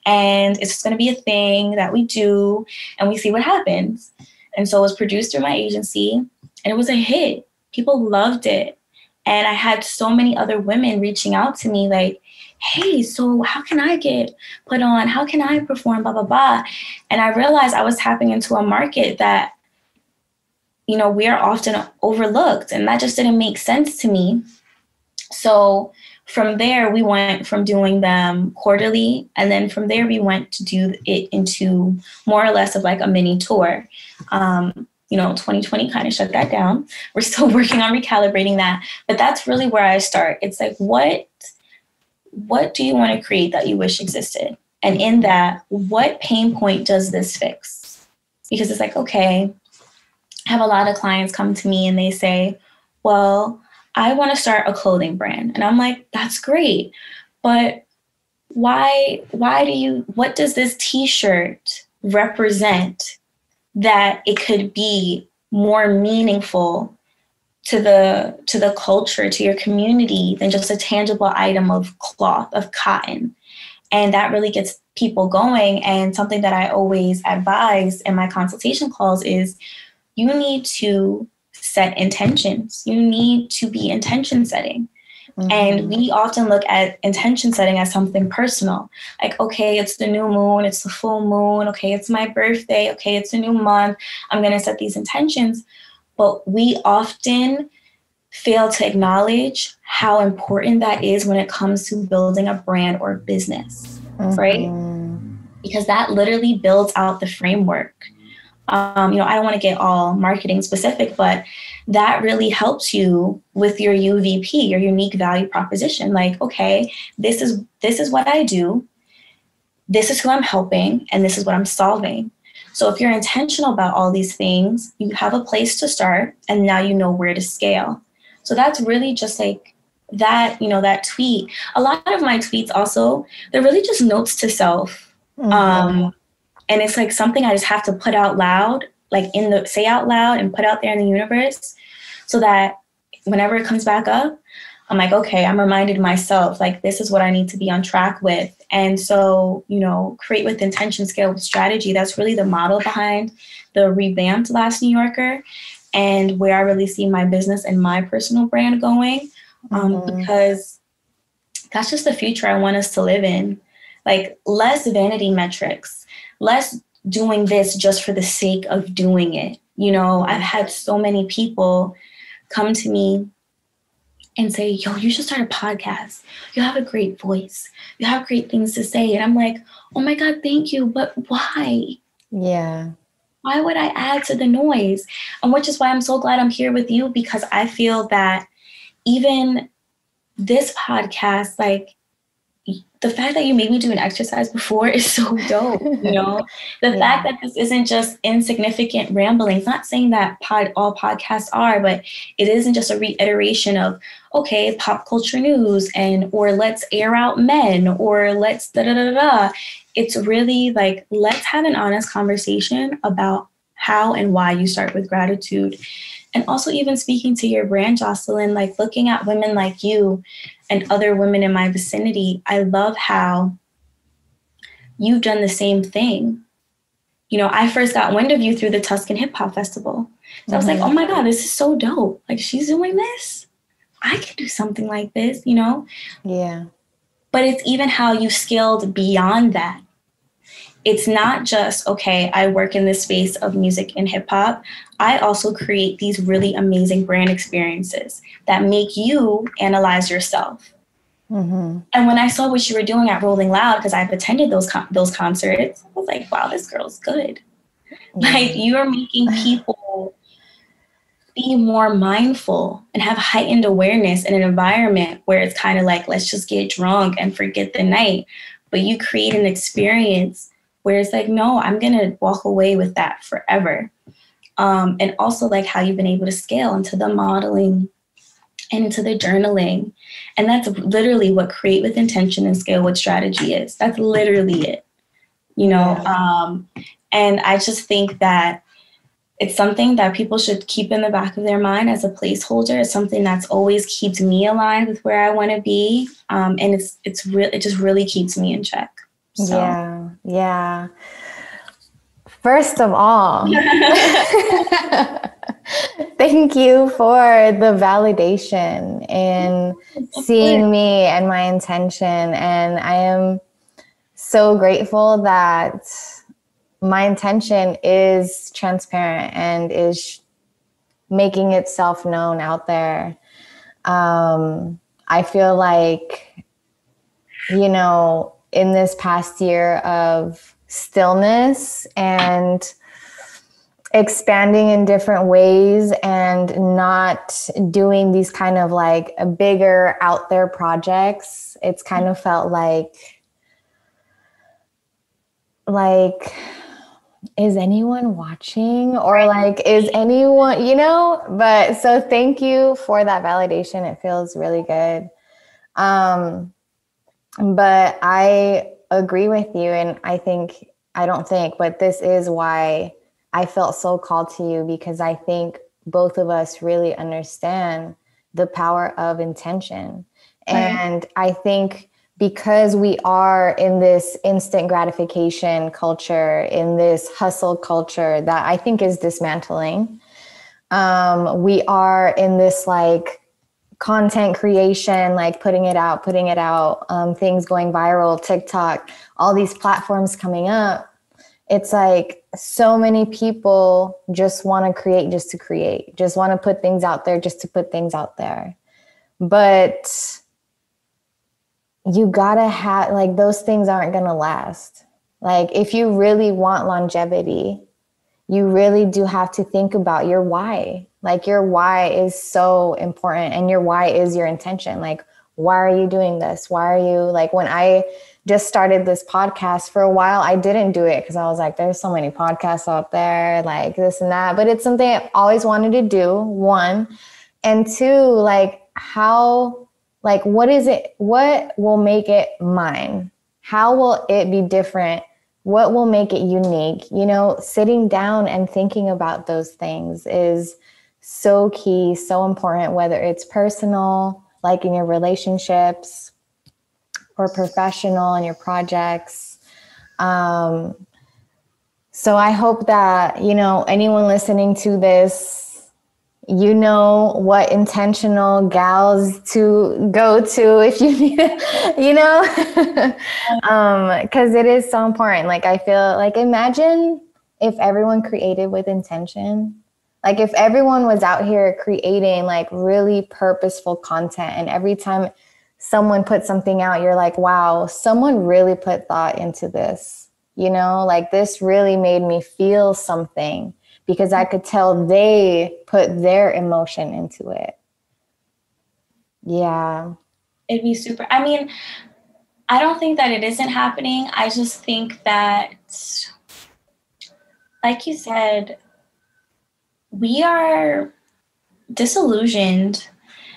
Speaker 2: and it's just going to be a thing that we do, and we see what happens. And so it was produced through my agency, and it was a hit. People loved it, and I had so many other women reaching out to me like, hey, so how can I get put on? How can I perform? Blah, blah, blah. And I realized I was tapping into a market that, you know, we are often overlooked. And that just didn't make sense to me. So from there, we went from doing them quarterly. And then from there, we went to do it into more or less of like a mini tour. Um, you know, 2020 kind of shut that down. We're still working on recalibrating that. But that's really where I start. It's like, what what do you want to create that you wish existed? And in that, what pain point does this fix? Because it's like, okay, I have a lot of clients come to me and they say, well, I want to start a clothing brand. And I'm like, that's great. But why why do you what does this t-shirt represent that it could be more meaningful to the to the culture to your community than just a tangible item of cloth of cotton. And that really gets people going. And something that i always advise in my consultation calls is you need to set intentions. You need to be intention setting. Mm-hmm. and we often look at intention setting as something personal. Like okay it's the new moon it's the full moon. Okay it's my birthday. Okay it's a new month. I'm going to set these intentions but we often fail to acknowledge how important that is when it comes to building a brand or business, mm-hmm. right? Because that literally builds out the framework. Um, you know, I don't want to get all marketing specific, but that really helps you with your UVP, your unique value proposition. Like, okay, this is this is what I do, this is who I'm helping, and this is what I'm solving. So if you're intentional about all these things, you have a place to start and now you know where to scale. So that's really just like that, you know, that tweet. A lot of my tweets also, they're really just notes to self. Mm-hmm. Um, and it's like something I just have to put out loud, like in the say out loud and put out there in the universe so that whenever it comes back up, I'm like, okay, I'm reminded myself, like, this is what I need to be on track with. And so, you know, create with intention, scale with strategy. That's really the model behind the revamped Last New Yorker and where I really see my business and my personal brand going. Um, mm-hmm. Because that's just the future I want us to live in. Like, less vanity metrics, less doing this just for the sake of doing it. You know, I've had so many people come to me and say, yo, you should start a podcast. You have a great voice. You have great things to say. And I'm like, oh my God, thank you. But why?
Speaker 1: Yeah.
Speaker 2: Why would I add to the noise? And which is why I'm so glad I'm here with you because I feel that even this podcast, like the fact that you made me do an exercise before is so dope you know the yeah. fact that this isn't just insignificant ramblings not saying that pod all podcasts are but it isn't just a reiteration of okay pop culture news and or let's air out men or let's da da da da it's really like let's have an honest conversation about how and why you start with gratitude and also even speaking to your brand jocelyn like looking at women like you and other women in my vicinity, I love how you've done the same thing. you know, I first got wind of you through the Tucson Hip Hop Festival. So mm-hmm. I was like, mm-hmm. oh my God, this is so dope. Like she's doing this. I can do something like this, you know?
Speaker 1: Yeah.
Speaker 2: But it's even how you scaled beyond that. It's not just, okay, I work in this space of music and hip hop. I also create these really amazing brand experiences that make you analyze yourself. Mm-hmm. And when I saw what you were doing at Rolling Loud, because I've attended those con- those concerts, I was like, wow, this girl's good. Like you are making people be more mindful and have heightened awareness in an environment where it's kind of like, let's just get drunk and forget the night. But you create an experience where it's like, no, I'm gonna walk away with that forever. Um, and also like how you've been able to scale into the modeling and into the journaling. And that's literally what create with intention and scale with strategy is. That's literally it. You know, um, and I just think that it's something that people should keep in the back of their mind as a placeholder. It's something that's always keeps me aligned with where I want to be, um, and it's it's real. It just really keeps me in check.
Speaker 1: So. Yeah, yeah. First of all, thank you for the validation and seeing me and my intention, and I am so grateful that my intention is transparent and is making itself known out there. Um, I feel like, you know, in this past year of stillness and expanding in different ways and not doing these kind of like bigger out there projects, it's kind of felt like, like, is anyone watching? Or like is anyone you know? But so thank you for that validation. It feels really good. Um but i agree with you and i think i don't think but this is why i felt so called to you because i think both of us really understand the power of intention. And i think because we are in this instant gratification culture, in this hustle culture that I think is dismantling, um, we are in this like content creation, like putting it out, putting it out, um, things going viral, TikTok, all these platforms coming up. It's like so many people just want to create just to create, just want to put things out there just to put things out there. But you gotta have like those things aren't gonna last. Like if you really want longevity, you really do have to think about your why. Like your why is so important and your why is your intention. Like why are you doing this? Why are you like when I just started this podcast for a while, I didn't do it because I was like, there's so many podcasts out there, like this and that. But it's something I always wanted to do, one. And two, like how like what is it what will make it mine? How will it be different? What will make it unique? You know sitting down and thinking about those things is so key so important whether it's personal like in your relationships or professional in your projects. Um, so i hope that you know anyone listening to this you know what intentional gals to go to if you need it, you know? Um because it is so important. Like i feel like imagine if everyone created with intention. Like if everyone was out here creating like really purposeful content and every time someone put something out you're like wow someone really put thought into this you know? Like this really made me feel something because I could tell they put their emotion into it. Yeah.
Speaker 2: It'd be super. I mean, I don't think that it isn't happening. I just think that, like you said, we are disillusioned.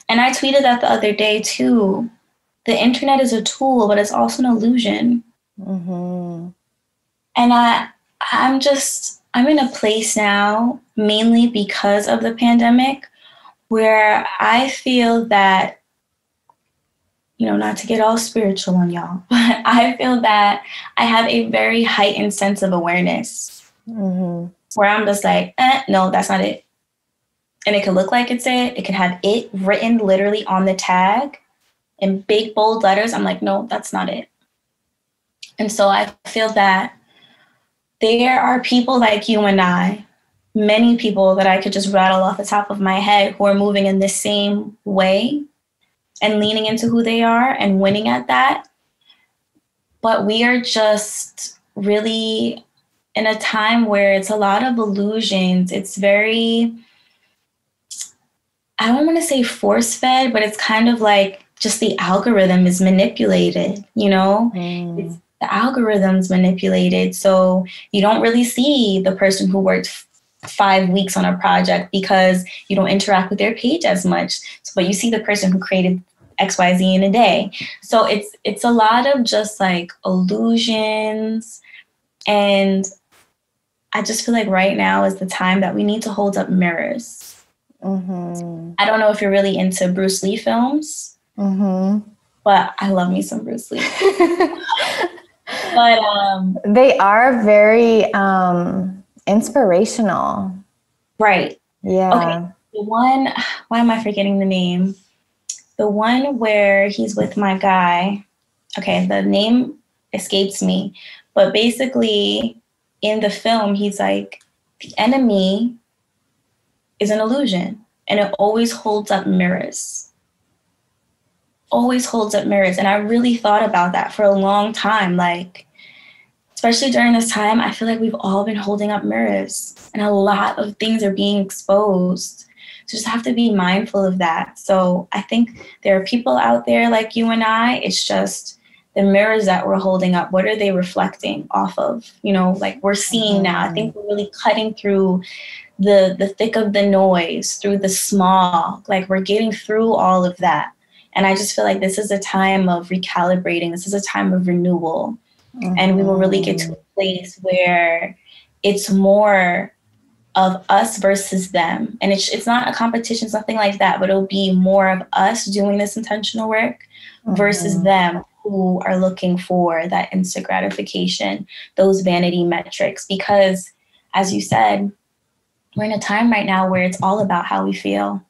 Speaker 2: And I tweeted that the other day too. The internet is a tool, but it's also an illusion. Mm-hmm. And I, I'm just, I'm in a place now, mainly because of the pandemic, where I feel that, you know, not to get all spiritual on y'all, but I feel that I have a very heightened sense of awareness. mm-hmm. where I'm just like, eh, no, that's not it. And it could look like it's it. It could have it written literally on the tag in big bold letters. I'm like, no, that's not it. And so I feel that there are people like you and I, many people that I could just rattle off the top of my head who are moving in the same way and leaning into who they are and winning at that. But we are just really in a time where it's a lot of illusions. It's very, I don't want to say force fed, but it's kind of like just the algorithm is manipulated, you know? Mm. The algorithm's manipulated. So you don't really see the person who worked five weeks on a project because you don't interact with their page as much. So, but you see the person who created xyz in a day so it's it's a lot of just like illusions and i just feel like right now is the time that we need to hold up mirrors mm-hmm. i don't know if you're really into bruce lee films mm-hmm. but i love me some bruce lee
Speaker 1: but um they are very um inspirational.
Speaker 2: Right.
Speaker 1: Yeah. Okay.
Speaker 2: The one why am i forgetting the name? The one where he's with my guy, okay, the name escapes me, but basically in the film, he's like, the enemy is an illusion and it always holds up mirrors. Always holds up mirrors. And I really thought about that for a long time. Like, especially during this time, I feel like we've all been holding up mirrors and a lot of things are being exposed So just have to be mindful of that. So I think there are people out there like you and I. It's just the mirrors that we're holding up. What are they reflecting off of? You know, like we're seeing now. I think we're really cutting through the the thick of the noise, through the smog. Like we're getting through all of that. And I just feel like this is a time of recalibrating. This is a time of renewal. Mm-hmm. And we will really get to a place where it's more of us versus them. And it's, it's not a competition, something like that, but it'll be more of us doing this intentional work mm-hmm. versus them who are looking for that instant gratification, those vanity metrics. Because as you said, we're in a time right now where it's all about how we feel.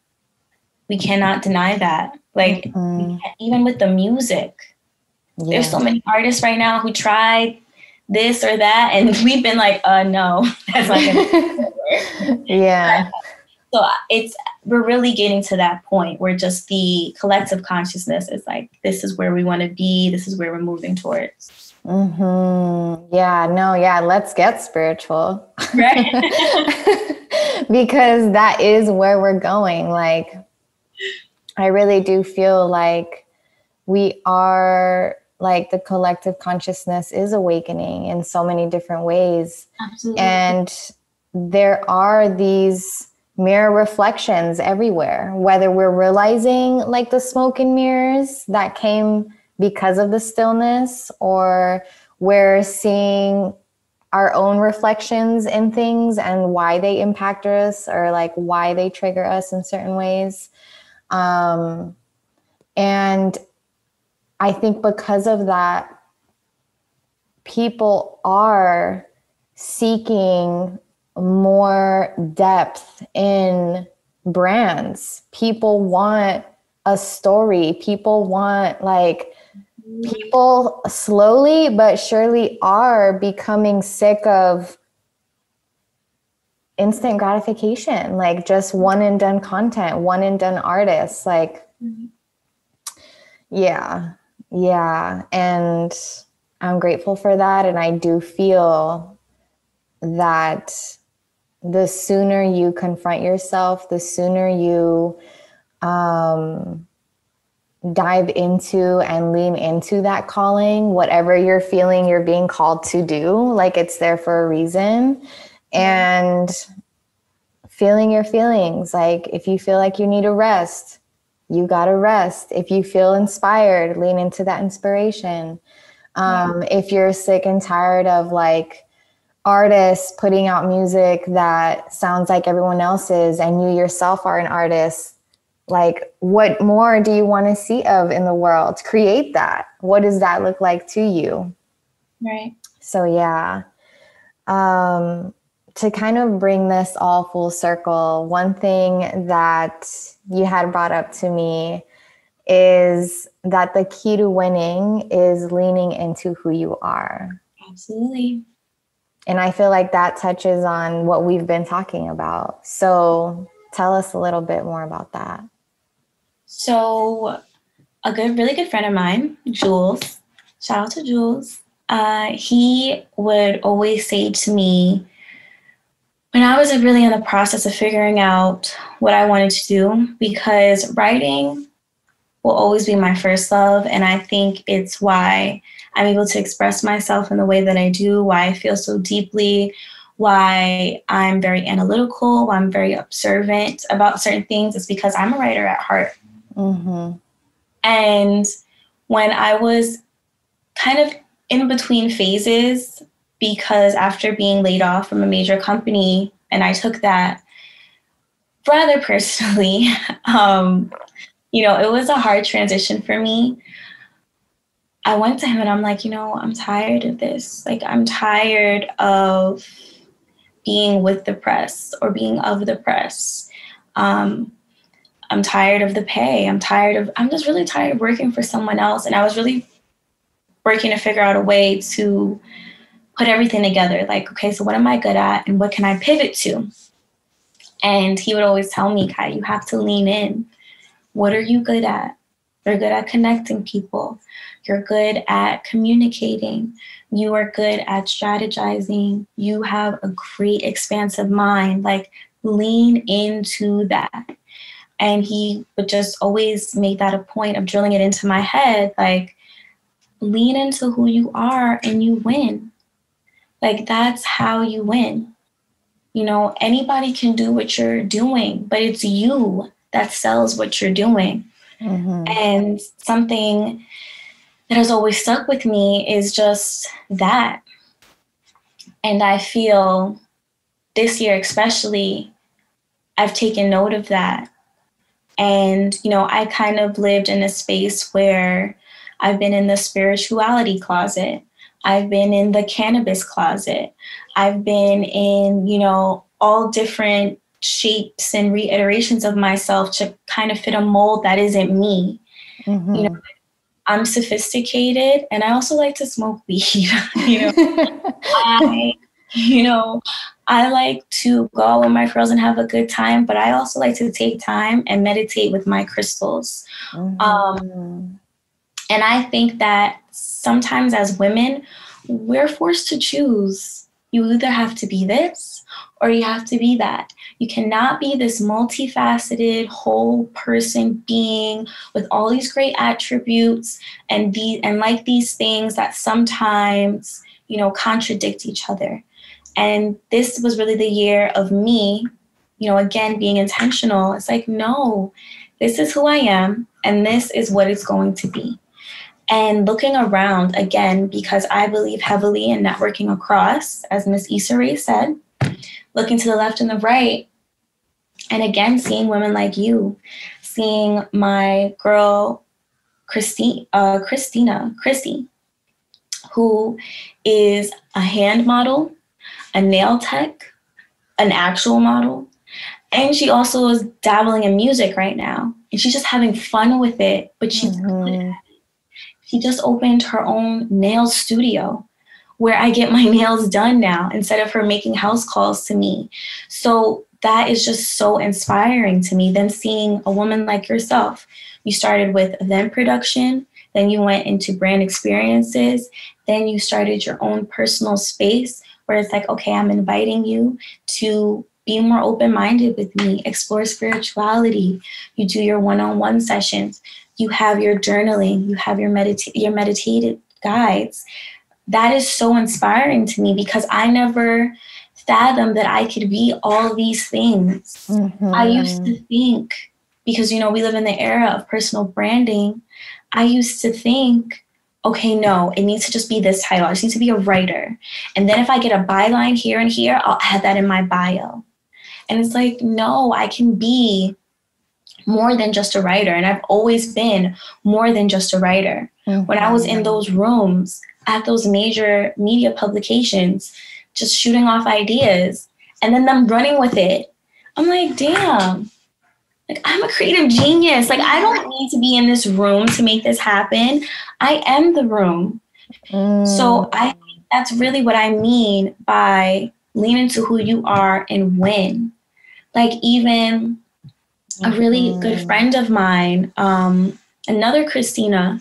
Speaker 2: We cannot deny that. Like, mm-hmm. even with the music, yeah. there's so many artists right now who tried this or that and we've been like uh no that's not
Speaker 1: gonna yeah
Speaker 2: so it's we're really getting to that point where just the collective consciousness is like this is where we want to be this is where we're moving towards
Speaker 1: mm-hmm. yeah no yeah let's get spiritual right because that is where we're going like i really do feel like we are like the collective consciousness is awakening in so many different ways. Absolutely. And there are these mirror reflections everywhere, whether we're realizing like the smoke and mirrors that came because of the stillness, or we're seeing our own reflections in things and why they impact us or like why they trigger us in certain ways. Um, and I think because of that, people are seeking more depth in brands. People want a story. People want, like, people slowly but surely are becoming sick of instant gratification, like just one and done content, one and done artists. Like, mm-hmm. yeah. Yeah. And I'm grateful for that. And I do feel that the sooner you confront yourself, the sooner you um, dive into and lean into that calling, whatever you're feeling you're being called to do, like it's there for a reason. And feeling your feelings, like if you feel like you need a rest, you got to rest. If you feel inspired, lean into that inspiration. Um, if you're sick and tired of like artists putting out music that sounds like everyone else's and you yourself are an artist, like what more do you want to see of in the world? Create that. What does that look like to you?
Speaker 2: Right.
Speaker 1: So, yeah. Um, to kind of bring this all full circle, one thing that you had brought up to me is that the key to winning is leaning into who you are.
Speaker 2: Absolutely.
Speaker 1: And I feel like that touches on what we've been talking about. So tell us a little bit more about that.
Speaker 2: So, a good, really good friend of mine, Jules, shout out to Jules, uh, he would always say to me, when I was really in the process of figuring out what I wanted to do, because writing will always be my first love. And I think it's why I'm able to express myself in the way that I do, why I feel so deeply, why I'm very analytical, why I'm very observant about certain things. It's because I'm a writer at heart. Mm-hmm. And when I was kind of in between phases, because after being laid off from a major company, and I took that rather personally, um, you know, it was a hard transition for me. I went to him and I'm like, you know, I'm tired of this. Like, I'm tired of being with the press or being of the press. Um, I'm tired of the pay. I'm tired of, I'm just really tired of working for someone else. And I was really working to figure out a way to put everything together. Like, okay, so what am I good at and what can I pivot to? And he would always tell me, Kai, you have to lean in. What are you good at? You're good at connecting people. You're good at communicating. You are good at strategizing. You have a great expansive mind. Like, lean into that. And he would just always make that a point of drilling it into my head. Like, lean into who you are and you win. Like, that's how you win. You know, anybody can do what you're doing, but it's you that sells what you're doing. Mm-hmm. And something that has always stuck with me is just that. And I feel this year, especially, I've taken note of that. And, you know, I kind of lived in a space where I've been in the spirituality closet. I've been in the cannabis closet. I've been in, you know, all different shapes and reiterations of myself to kind of fit a mold that isn't me. Mm-hmm. You know, I'm sophisticated and I also like to smoke weed. you know, I, you know, I like to go out with my girls and have a good time, but I also like to take time and meditate with my crystals. Mm-hmm. Um, and I think that sometimes as women, we're forced to choose. You either have to be this or you have to be that. You cannot be this multifaceted whole person being with all these great attributes and the and like these things that sometimes, you know, contradict each other. And this was really the year of me, you know, again being intentional. It's like, no, this is who I am and this is what it's going to be and looking around again because I believe heavily in networking across, as Miss Issa Rae said, looking to the left and the right, and again seeing women like you, seeing my girl Christine, uh, Christina, Christy, who is a hand model, a nail tech, an actual model, and she also is dabbling in music right now, and she's just having fun with it, but she's mm-hmm. She just opened her own nail studio where I get my nails done now instead of her making house calls to me. So that is just so inspiring to me. Then seeing a woman like yourself, you started with event production, then you went into brand experiences, then you started your own personal space where it's like, okay, I'm inviting you to be more open minded with me, explore spirituality. You do your one on one sessions you have your journaling, you have your medita- your meditative guides. That is so inspiring to me because I never fathomed that I could be all these things. Mm-hmm. I used to think because you know we live in the era of personal branding. I used to think okay, no, it needs to just be this title. I just need to be a writer. And then if I get a byline here and here, I'll add that in my bio. And it's like, no, I can be more than just a writer. And I've always been more than just a writer. Mm-hmm. When I was in those rooms at those major media publications, just shooting off ideas, and then them running with it. I'm like, damn. Like I'm a creative genius. Like I don't need to be in this room to make this happen. I am the room. Mm. So I that's really what I mean by lean into who you are and when. Like even a really good mm-hmm. friend of mine, um, another Christina,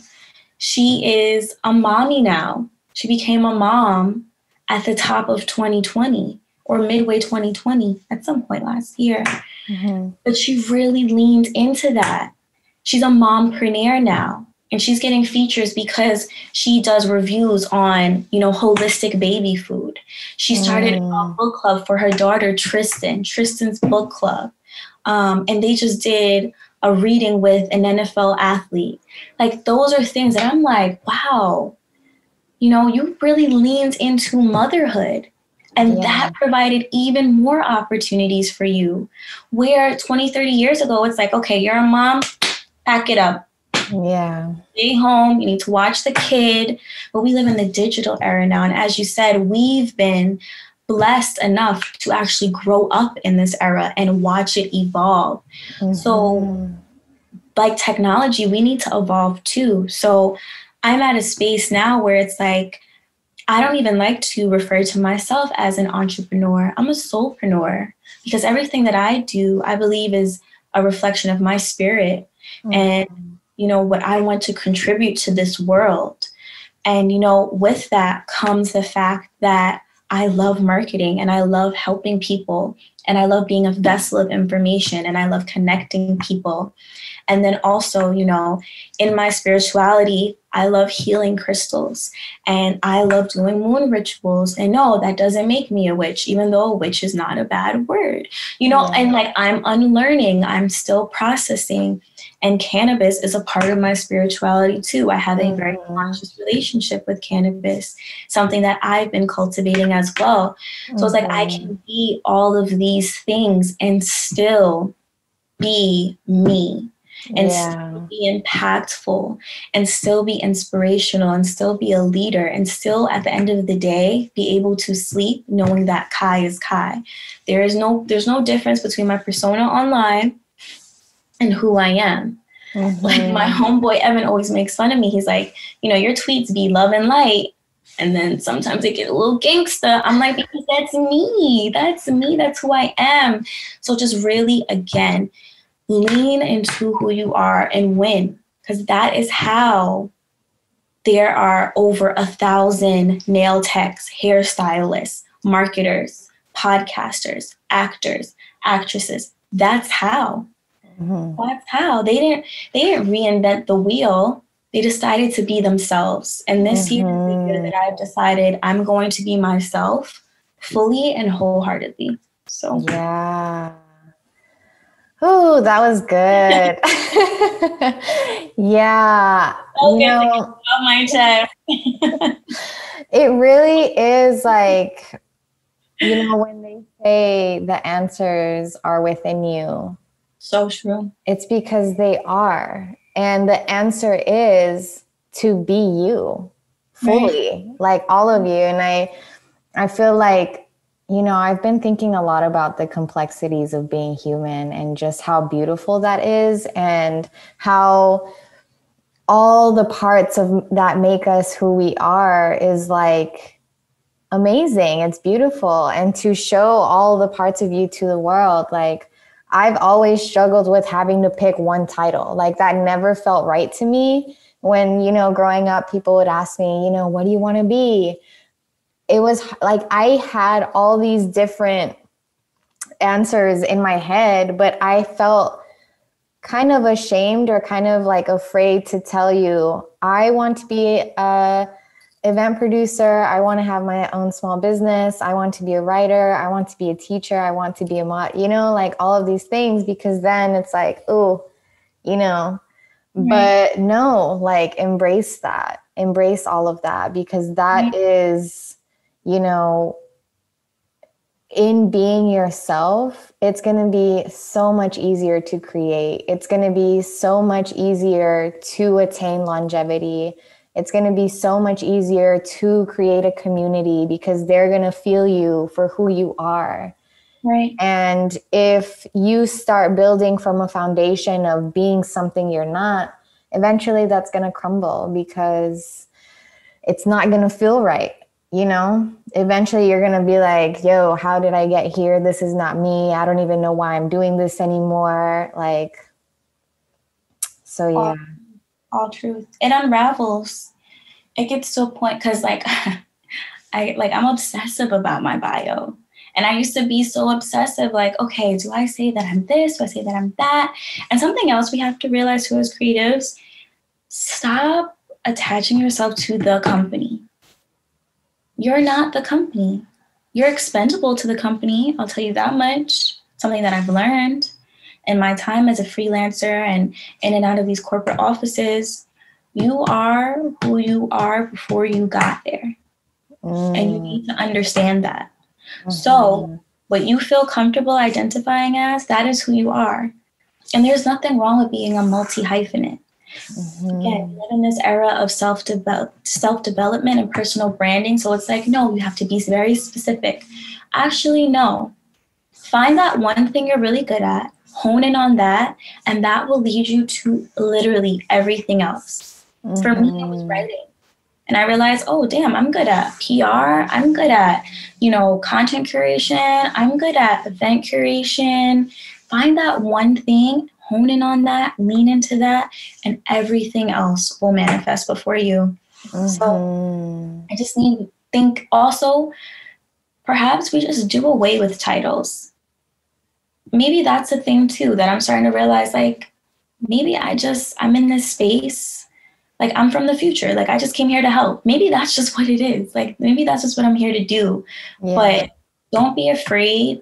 Speaker 2: she is a mommy now. She became a mom at the top of 2020 or midway 2020 at some point last year. Mm-hmm. But she really leaned into that. She's a mompreneur now and she's getting features because she does reviews on you know holistic baby food she started mm. a book club for her daughter tristan tristan's book club um, and they just did a reading with an nfl athlete like those are things that i'm like wow you know you really leaned into motherhood and yeah. that provided even more opportunities for you where 20 30 years ago it's like okay you're a mom pack it up
Speaker 1: yeah.
Speaker 2: Stay home. You need to watch the kid. But we live in the digital era now. And as you said, we've been blessed enough to actually grow up in this era and watch it evolve. Mm-hmm. So, like technology, we need to evolve too. So, I'm at a space now where it's like, I don't even like to refer to myself as an entrepreneur. I'm a soulpreneur because everything that I do, I believe, is a reflection of my spirit. Mm-hmm. And you know, what I want to contribute to this world. And, you know, with that comes the fact that I love marketing and I love helping people and I love being a vessel of information and I love connecting people. And then also, you know, in my spirituality, I love healing crystals and I love doing moon rituals. And no, that doesn't make me a witch, even though a witch is not a bad word, you know, yeah. and like I'm unlearning, I'm still processing. And cannabis is a part of my spirituality too. I have a very mm-hmm. conscious relationship with cannabis, something that I've been cultivating as well. So mm-hmm. it's like I can mm-hmm. be all of these things and still be me and yeah. still be impactful and still be inspirational and still be a leader and still at the end of the day be able to sleep knowing that kai is kai there is no there's no difference between my persona online and who I am. Mm-hmm. Like my homeboy Evan always makes fun of me. He's like, you know, your tweets be love and light. And then sometimes they get a little gangsta. I'm like, because that's me. That's me. That's who I am. So just really, again, lean into who you are and win. Because that is how there are over a thousand nail techs, hairstylists, marketers, podcasters, actors, actresses. That's how. Mm-hmm. That's how they didn't they didn't reinvent the wheel. They decided to be themselves. And this mm-hmm. year is the year that I've decided I'm going to be myself fully and wholeheartedly. So
Speaker 1: yeah. Oh, that was good. yeah.
Speaker 2: You know, my time.
Speaker 1: it really is like, you know, when they say the answers are within you,
Speaker 2: so true.
Speaker 1: It's because they are. And the answer is to be you fully, right. like all of you. And I I feel like you know, I've been thinking a lot about the complexities of being human and just how beautiful that is and how all the parts of that make us who we are is like amazing. It's beautiful. And to show all the parts of you to the world, like I've always struggled with having to pick one title. Like that never felt right to me. When, you know, growing up, people would ask me, you know, what do you want to be? It was like I had all these different answers in my head, but I felt kind of ashamed or kind of like afraid to tell you, I want to be a event producer. I want to have my own small business. I want to be a writer. I want to be a teacher. I want to be a mod, you know, like all of these things because then it's like, oh, you know, right. but no, like embrace that, embrace all of that because that right. is, you know, in being yourself, it's going to be so much easier to create. It's going to be so much easier to attain longevity it's going to be so much easier to create a community because they're going to feel you for who you are
Speaker 2: Right.
Speaker 1: And if you start building from a foundation of being something you're not, eventually that's going to crumble because it's not going to feel right. You know, eventually you're going to be like, yo, how did I get here? This is not me. I don't even know why I'm doing this anymore. Like, so yeah.
Speaker 2: All, truth. It unravels. It gets to a point because, like, I like I'm obsessive about my bio. And I used to be so obsessive, like, okay, do I say that I'm this? Do I say that I'm that? And something else we have to realize who as creatives, stop attaching yourself to the company. You're not the company. You're expendable to the company. I'll tell you that much. Something that I've learned in my time as a freelancer and in and out of these corporate offices. You are who you are before you got there. Mm. And you need to understand that. Mm-hmm. So, what you feel comfortable identifying as, that is who you are. And there's nothing wrong with being a multi hyphenate. Mm-hmm. Again, live in this era of self self development and personal branding. So it's like, no, you have to be very specific. Actually, no. Find that one thing you're really good at, hone in on that, and that will lead you to literally everything else. Mm-hmm. For me, it was mm-hmm. writing. And I realized, oh, damn, I'm good at PR. I'm good at, you know, content curation. I'm good at event curation. Find that one thing, hone in on that, lean into that, and everything else will manifest before you. Mm-hmm. So I just need to think also, perhaps we just do away with titles. Maybe that's a thing too that I'm starting to realize like, maybe I just, I'm in this space like i'm from the future like i just came here to help. Maybe that's just what it is like maybe that's just what i'm here to do. Yeah. but don't be afraid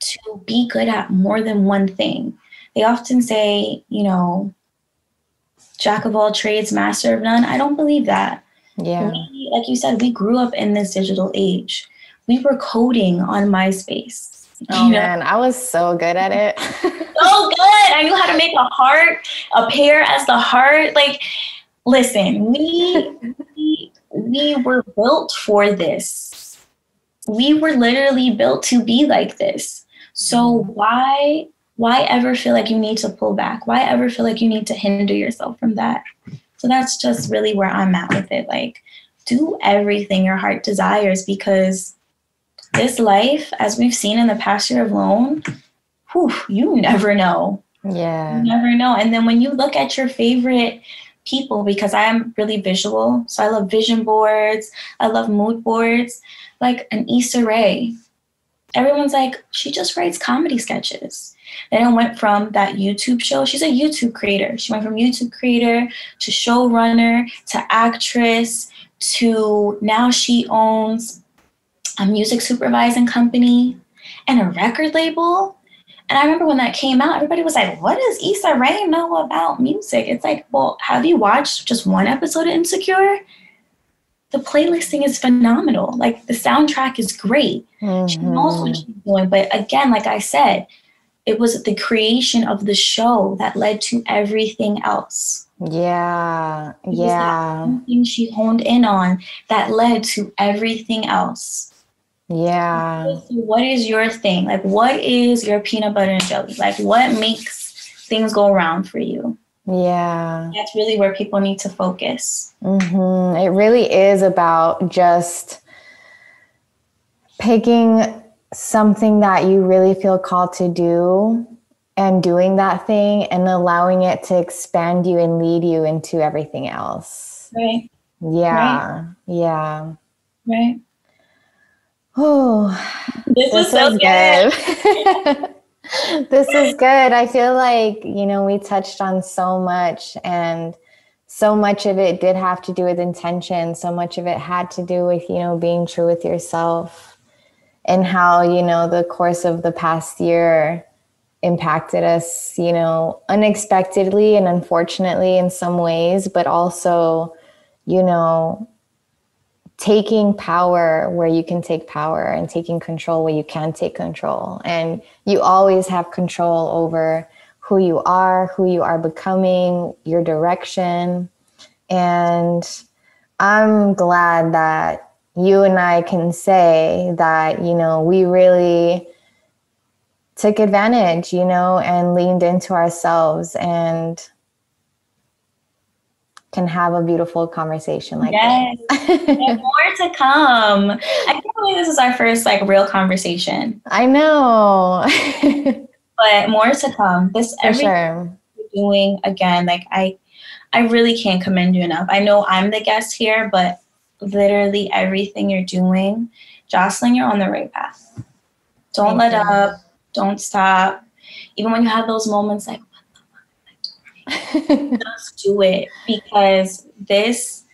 Speaker 2: to be good at more than one thing. They often say you know jack of all trades master of none. I don't believe that.
Speaker 1: Yeah.
Speaker 2: We, like you said we grew up in this digital age. We were coding on myspace
Speaker 1: Oh man, I was so good at it.
Speaker 2: so good. I knew how to make a heart appear as the heart. Like listen, we, we we were built for this. We were literally built to be like this. So mm-hmm. why why ever feel like you need to pull back? Why ever feel like you need to hinder yourself from that? So that's just really where I'm at with it. Like do everything your heart desires because this life, as we've seen in the past year alone, whew, you never know.
Speaker 1: Yeah.
Speaker 2: You never know. And then when you look at your favorite people because I'm really visual. So I love vision boards. I love mood boards. Like an Issa Rae. Everyone's like, she just writes comedy sketches. Then it went from that YouTube show. She's a YouTube creator. She went from YouTube creator to showrunner to actress to now she owns a music supervising company and a record label. And I remember when that came out, everybody was like, what does Issa Rae know about music? It's like, well, have you watched just one episode of Insecure? The playlisting is phenomenal. Like the soundtrack is great. Mm-hmm. She knows what she's doing. But again, like I said, it was the creation of the show that led to everything else.
Speaker 1: Yeah. yeah.
Speaker 2: Something she honed in on that led to everything else.
Speaker 1: Yeah.
Speaker 2: What is your thing? Like, what is your peanut butter and jelly? Like, what makes things go around for you?
Speaker 1: Yeah.
Speaker 2: That's really where people need to focus.
Speaker 1: Mm-hmm. It really is about just picking something that you really feel called to do and doing that thing and allowing it to expand you and lead you into everything else.
Speaker 2: Right.
Speaker 1: Yeah. Right. Yeah.
Speaker 2: Right.
Speaker 1: Oh,
Speaker 2: this, this is so good.
Speaker 1: good. this is good. I feel like, you know, we touched on so much and so much of it did have to do with intention. So much of it had to do with, you know, being true with yourself and how, you know, the course of the past year impacted us, you know, unexpectedly and unfortunately in some ways, but also, you know, taking power where you can take power and taking control where you can take control. And you always have control over who you are, who you are becoming, your direction. And I'm glad that you and I can say that, you know, we really took advantage, you know, and leaned into ourselves and can have a beautiful conversation like this.
Speaker 2: yes. more to come. I can't believe this is our first like real conversation.
Speaker 1: I know.
Speaker 2: but more to come. This
Speaker 1: For sure.
Speaker 2: you're doing again, like I I really can't commend you enough. I know I'm the guest here, but literally everything you're doing, Jocelyn, you're on the right path. Don't Thank let you. up. Don't stop. Even when you have those moments like, just do it because this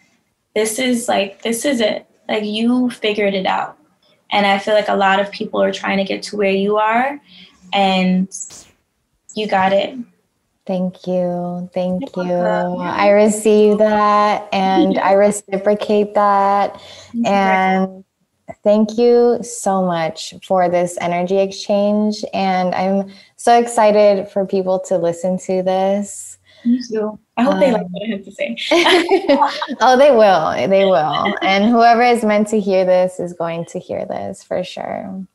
Speaker 2: this is like this is it. Like you figured it out. And i feel like a lot of people are trying to get to where you are and you got it.
Speaker 1: Thank you. Thank you. i receive that and i reciprocate that. And thank you so much for this energy exchange and i'm so excited for people to listen to this
Speaker 2: I hope um, they like um, what I have to say.
Speaker 1: oh, they will. They will. And whoever is meant to hear this is going to hear this for sure.